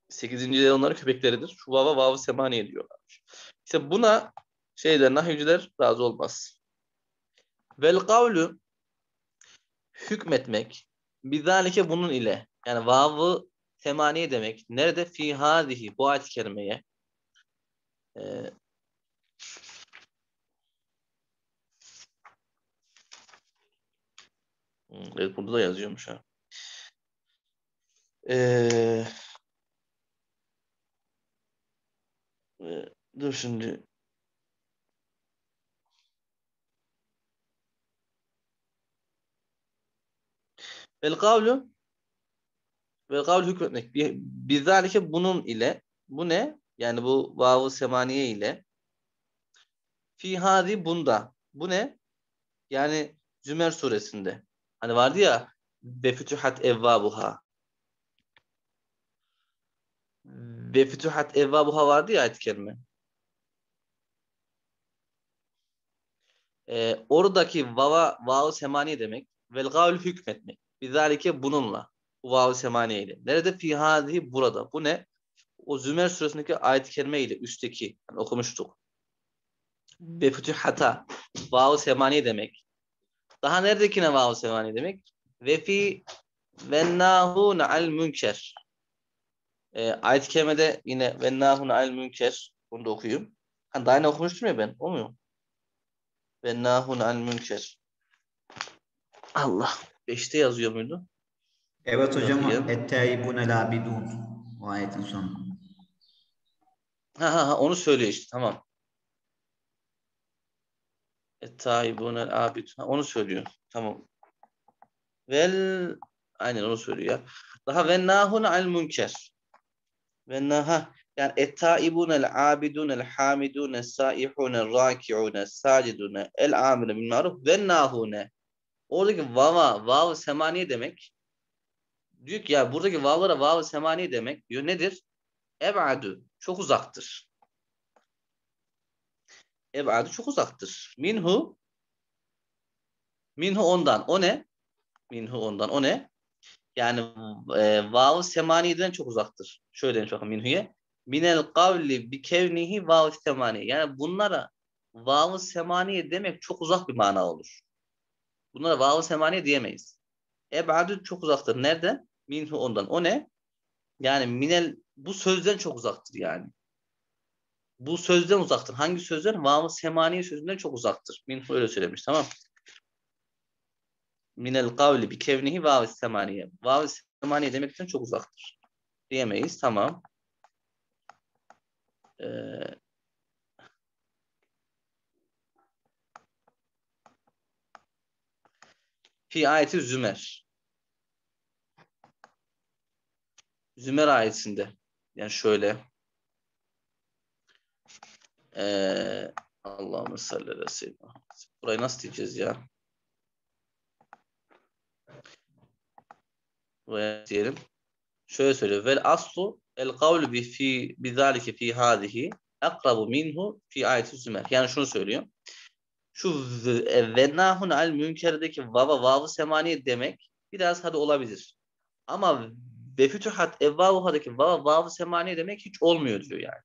sekizincileri onların köpekleridir. Şu vava vavı semaniye diyorlar. İşte buna şeyler nahyücüler razı olmaz. Vel kavlu hükmetmek bizalike bunun ile yani vavı semaniye demek nerede fi hadihi bu ayet-i kerimeye ee, hmm, Evet burada da yazıyormuş ha. Ee, e, dur şimdi. Vel kavlu vel kavlu hükmetmek. Bizalike bunun ile bu ne? Yani bu vavu semaniye ile fi hadi bunda. Bu ne? Yani Zümer suresinde. Hani vardı ya ve fütühat evvabuha. Ve fütühat evvabuha vardı ya ayet-i kerime. Ee, oradaki vava vavu semaniye demek. Vel gavl hükmetmek. Bizalike bununla. Bu vavu semaniye ile. Nerede? Fi hadi burada. Bu ne? O Zümer suresindeki ayet-i kerime ile üstteki yani okumuştuk. Ve fütühata vav semani demek. Daha neredekine vav semani demek? Ve fi vennahune al münker. E, ayet-i kerimede yine vennahune al münker. Bunu da okuyayım. Ha, daha ne okumuştum ya ben. O mu? Vennahune al münker. Allah. Beşte yazıyor muydu? Evet hocam. Bakayım. Etteyyibune labidun. O ayetin sonu. Ha ha ha onu söylüyor işte tamam. Ettaibunel abid. Onu söylüyor. Tamam. Vel aynen onu söylüyor ya. Daha ve nahun al münker. Ve naha yani ettaibunel abidunel hamidunel saihunel rakiunel sacidunel el amile bil maruf ve nahune. Oradaki vava, vav semaniye demek. Diyor ki ya buradaki vavlara vav semaniye demek diyor. Nedir? Ebadu. Çok uzaktır. Ebadu çok uzaktır. Minhu Minhu ondan. O ne? Minhu ondan. O ne? Yani e, vav semaniyeden çok uzaktır. Şöyle demiş bakın minhuye. Minel kavli bi kevnihi vav semaniye. Yani bunlara vav semaniye demek çok uzak bir mana olur. Bunlara vav semaniye diyemeyiz. Ebadu çok uzaktır. Nereden? Minhu ondan. O ne? Yani minel bu sözden çok uzaktır yani. Bu sözden uzaktır. Hangi sözden? Vav semaniye sözünden çok uzaktır. Minhu öyle söylemiş tamam minel kavli bi kevnihi vav semaniye. Vav semaniye demekten çok uzaktır. Diyemeyiz. Tamam. Ee, fi ayeti Zümer. Zümer ayetinde. Yani şöyle. Ee, Allahümme salli seyyidina. Burayı nasıl diyeceğiz ya? Buraya diyelim. Şöyle söylüyor. Vel aslu el kavlu bi fi bi zalike fi hadihi akrabu minhu fi ayeti Zümer. Yani şunu söylüyor. Şu vennahun al münkerdeki vava vavı semaniye demek biraz hadi olabilir. Ama ve fütühat evvavuhadaki vava vavı semaniye demek hiç olmuyor diyor yani.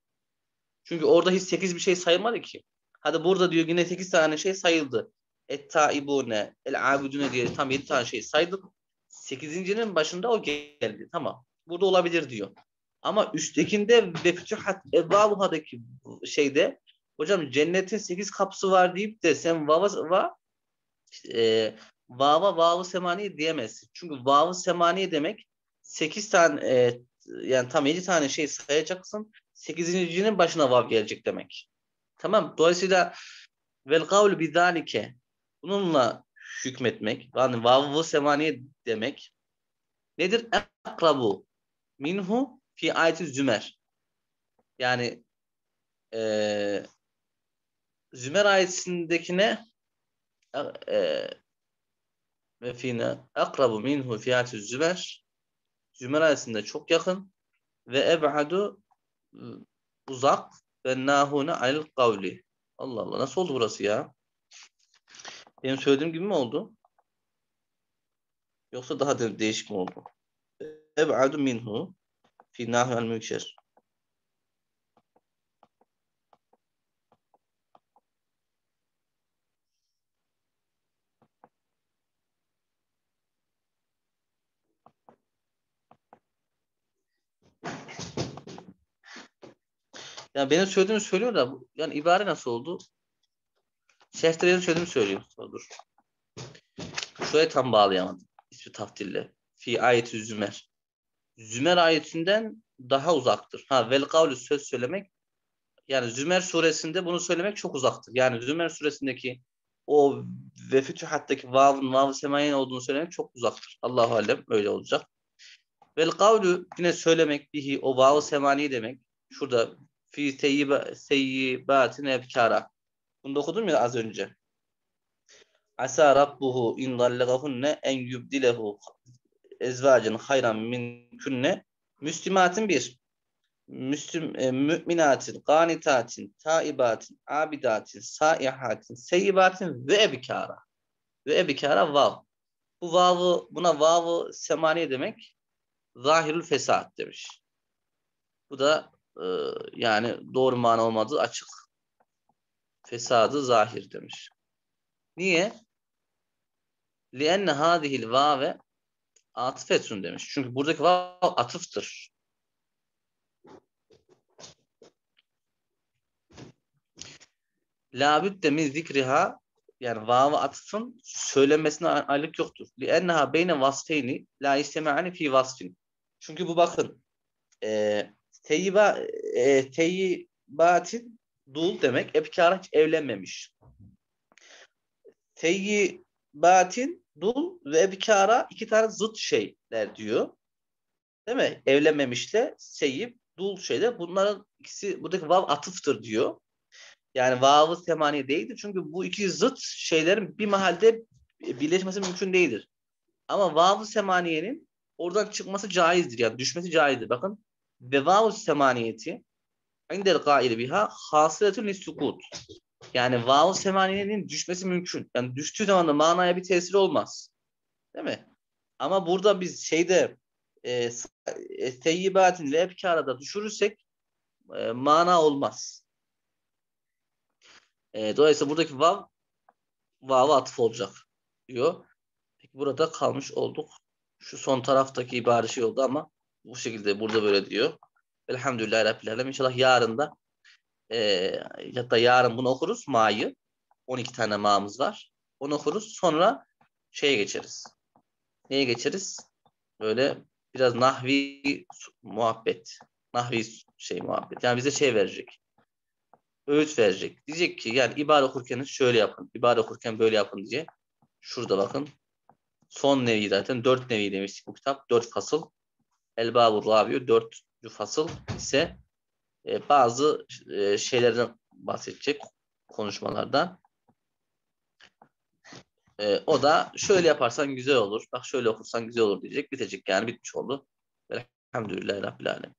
Çünkü orada hiç sekiz bir şey sayılmadı ki. Hadi burada diyor yine sekiz tane şey sayıldı. Et-taibune, el-abidune diye tam yedi tane şey saydık. Sekizincinin başında o geldi. Tamam. Burada olabilir diyor. Ama üsttekinde ve fütühat evvaluhadaki şeyde hocam cennetin sekiz kapısı var deyip de sen vava va, e, vava vavu semaniye diyemezsin. Çünkü vavu semaniye demek sekiz tane e, yani tam yedi tane şey sayacaksın. Sekizincinin başına vav gelecek demek. Tamam. Dolayısıyla vel kavlu bizalike bununla hükmetmek. Yani vavu semaniye demek. Nedir? Akrabu minhu fi ayeti Zümer. Yani e, Zümer ayetindekine e, ve fine akrabu minhu fi ayeti Zümer Zümer ayetinde çok yakın ve eb'adu uzak ve nahune alil kavli. Allah Allah nasıl oldu burası ya? Benim söylediğim gibi mi oldu? Yoksa daha da değişik mi oldu? Eb'adu minhu fi nahu el mükşer. Yani benim söylediğimi söylüyor da yani ibare nasıl oldu? Şefter benim söylediğimi söylüyor. Dur. Şuraya tam bağlayamadım. İsmi taftille. Fi ayeti Zümer. Zümer ayetinden daha uzaktır. Ha vel kavlu söz söylemek yani Zümer suresinde bunu söylemek çok uzaktır. Yani Zümer suresindeki o ve fütühattaki vavın vav semayen olduğunu söylemek çok uzaktır. Allahu alem öyle olacak. Vel kavlu yine söylemek bihi o vav semani demek. Şurada fi seyyibatin ebkara. Bunu da okudum ya az önce. Asa rabbuhu in dallagahunne en yubdilehu ezvacın hayran min künne Müslümatın bir Müslüm, e, müminatin, ganitatin, taibatin, abidatin, saihatin, seyyibatin ve ebikara. Ve ebikara vav. Bu vavı, buna vavı semaniye demek zahirül fesat demiş. Bu da e, yani doğru mana olmadığı açık. Fesadı zahir demiş. Niye? لِأَنَّ هَذِهِ الْوَاوَ atıfetun demiş. Çünkü buradaki vav atıftır. La büdde min zikriha yani vav'ı atıfın söylenmesine aylık yoktur. Li enneha beyne vasfeyni la istema'ani fi vasfin. Çünkü bu bakın e, teyyiba e, teyyibatin dul demek ebkara hiç evlenmemiş. Teyyibatin dul ve ebkara iki tane zıt şeyler diyor. Değil mi? Evlenmemişle seyyip dul şeyler. Bunların ikisi buradaki vav atıftır diyor. Yani vavı semani değildir. Çünkü bu iki zıt şeylerin bir mahalde birleşmesi mümkün değildir. Ama vav-ı semaniyenin oradan çıkması caizdir. Yani düşmesi caizdir. Bakın. Ve vav-ı semaniyeti indel gaili biha hasiletun lissukut. Yani vav-ı semaniyenin düşmesi mümkün. Yani düştüğü zaman da manaya bir tesir olmaz. Değil mi? Ama burada biz şeyde e, e, teyyibatin ve ebkara da düşürürsek e, mana olmaz. E, dolayısıyla buradaki vav vav'a atıf olacak diyor. Peki burada kalmış olduk. Şu son taraftaki ibare şey oldu ama bu şekilde burada böyle diyor. Elhamdülillah Rabbil Alem. İnşallah yarın da e, hatta yarın bunu okuruz. Ma'yı. 12 tane ma'mız var. Onu okuruz. Sonra şeye geçeriz. Neye geçeriz? Böyle biraz nahvi muhabbet. Nahvi şey muhabbet. Yani bize şey verecek öğüt verecek. Diyecek ki yani ibare okurken şöyle yapın, ibare okurken böyle yapın diye. Şurada bakın. Son nevi zaten dört nevi demiştik bu kitap. Dört fasıl. Elbabur Rabiu dört fasıl ise e, bazı e, şeylerden bahsedecek konuşmalardan. E, o da şöyle yaparsan güzel olur. Bak şöyle okursan güzel olur diyecek. Bitecek yani bitmiş oldu. Elhamdülillahi Rabbil Alem.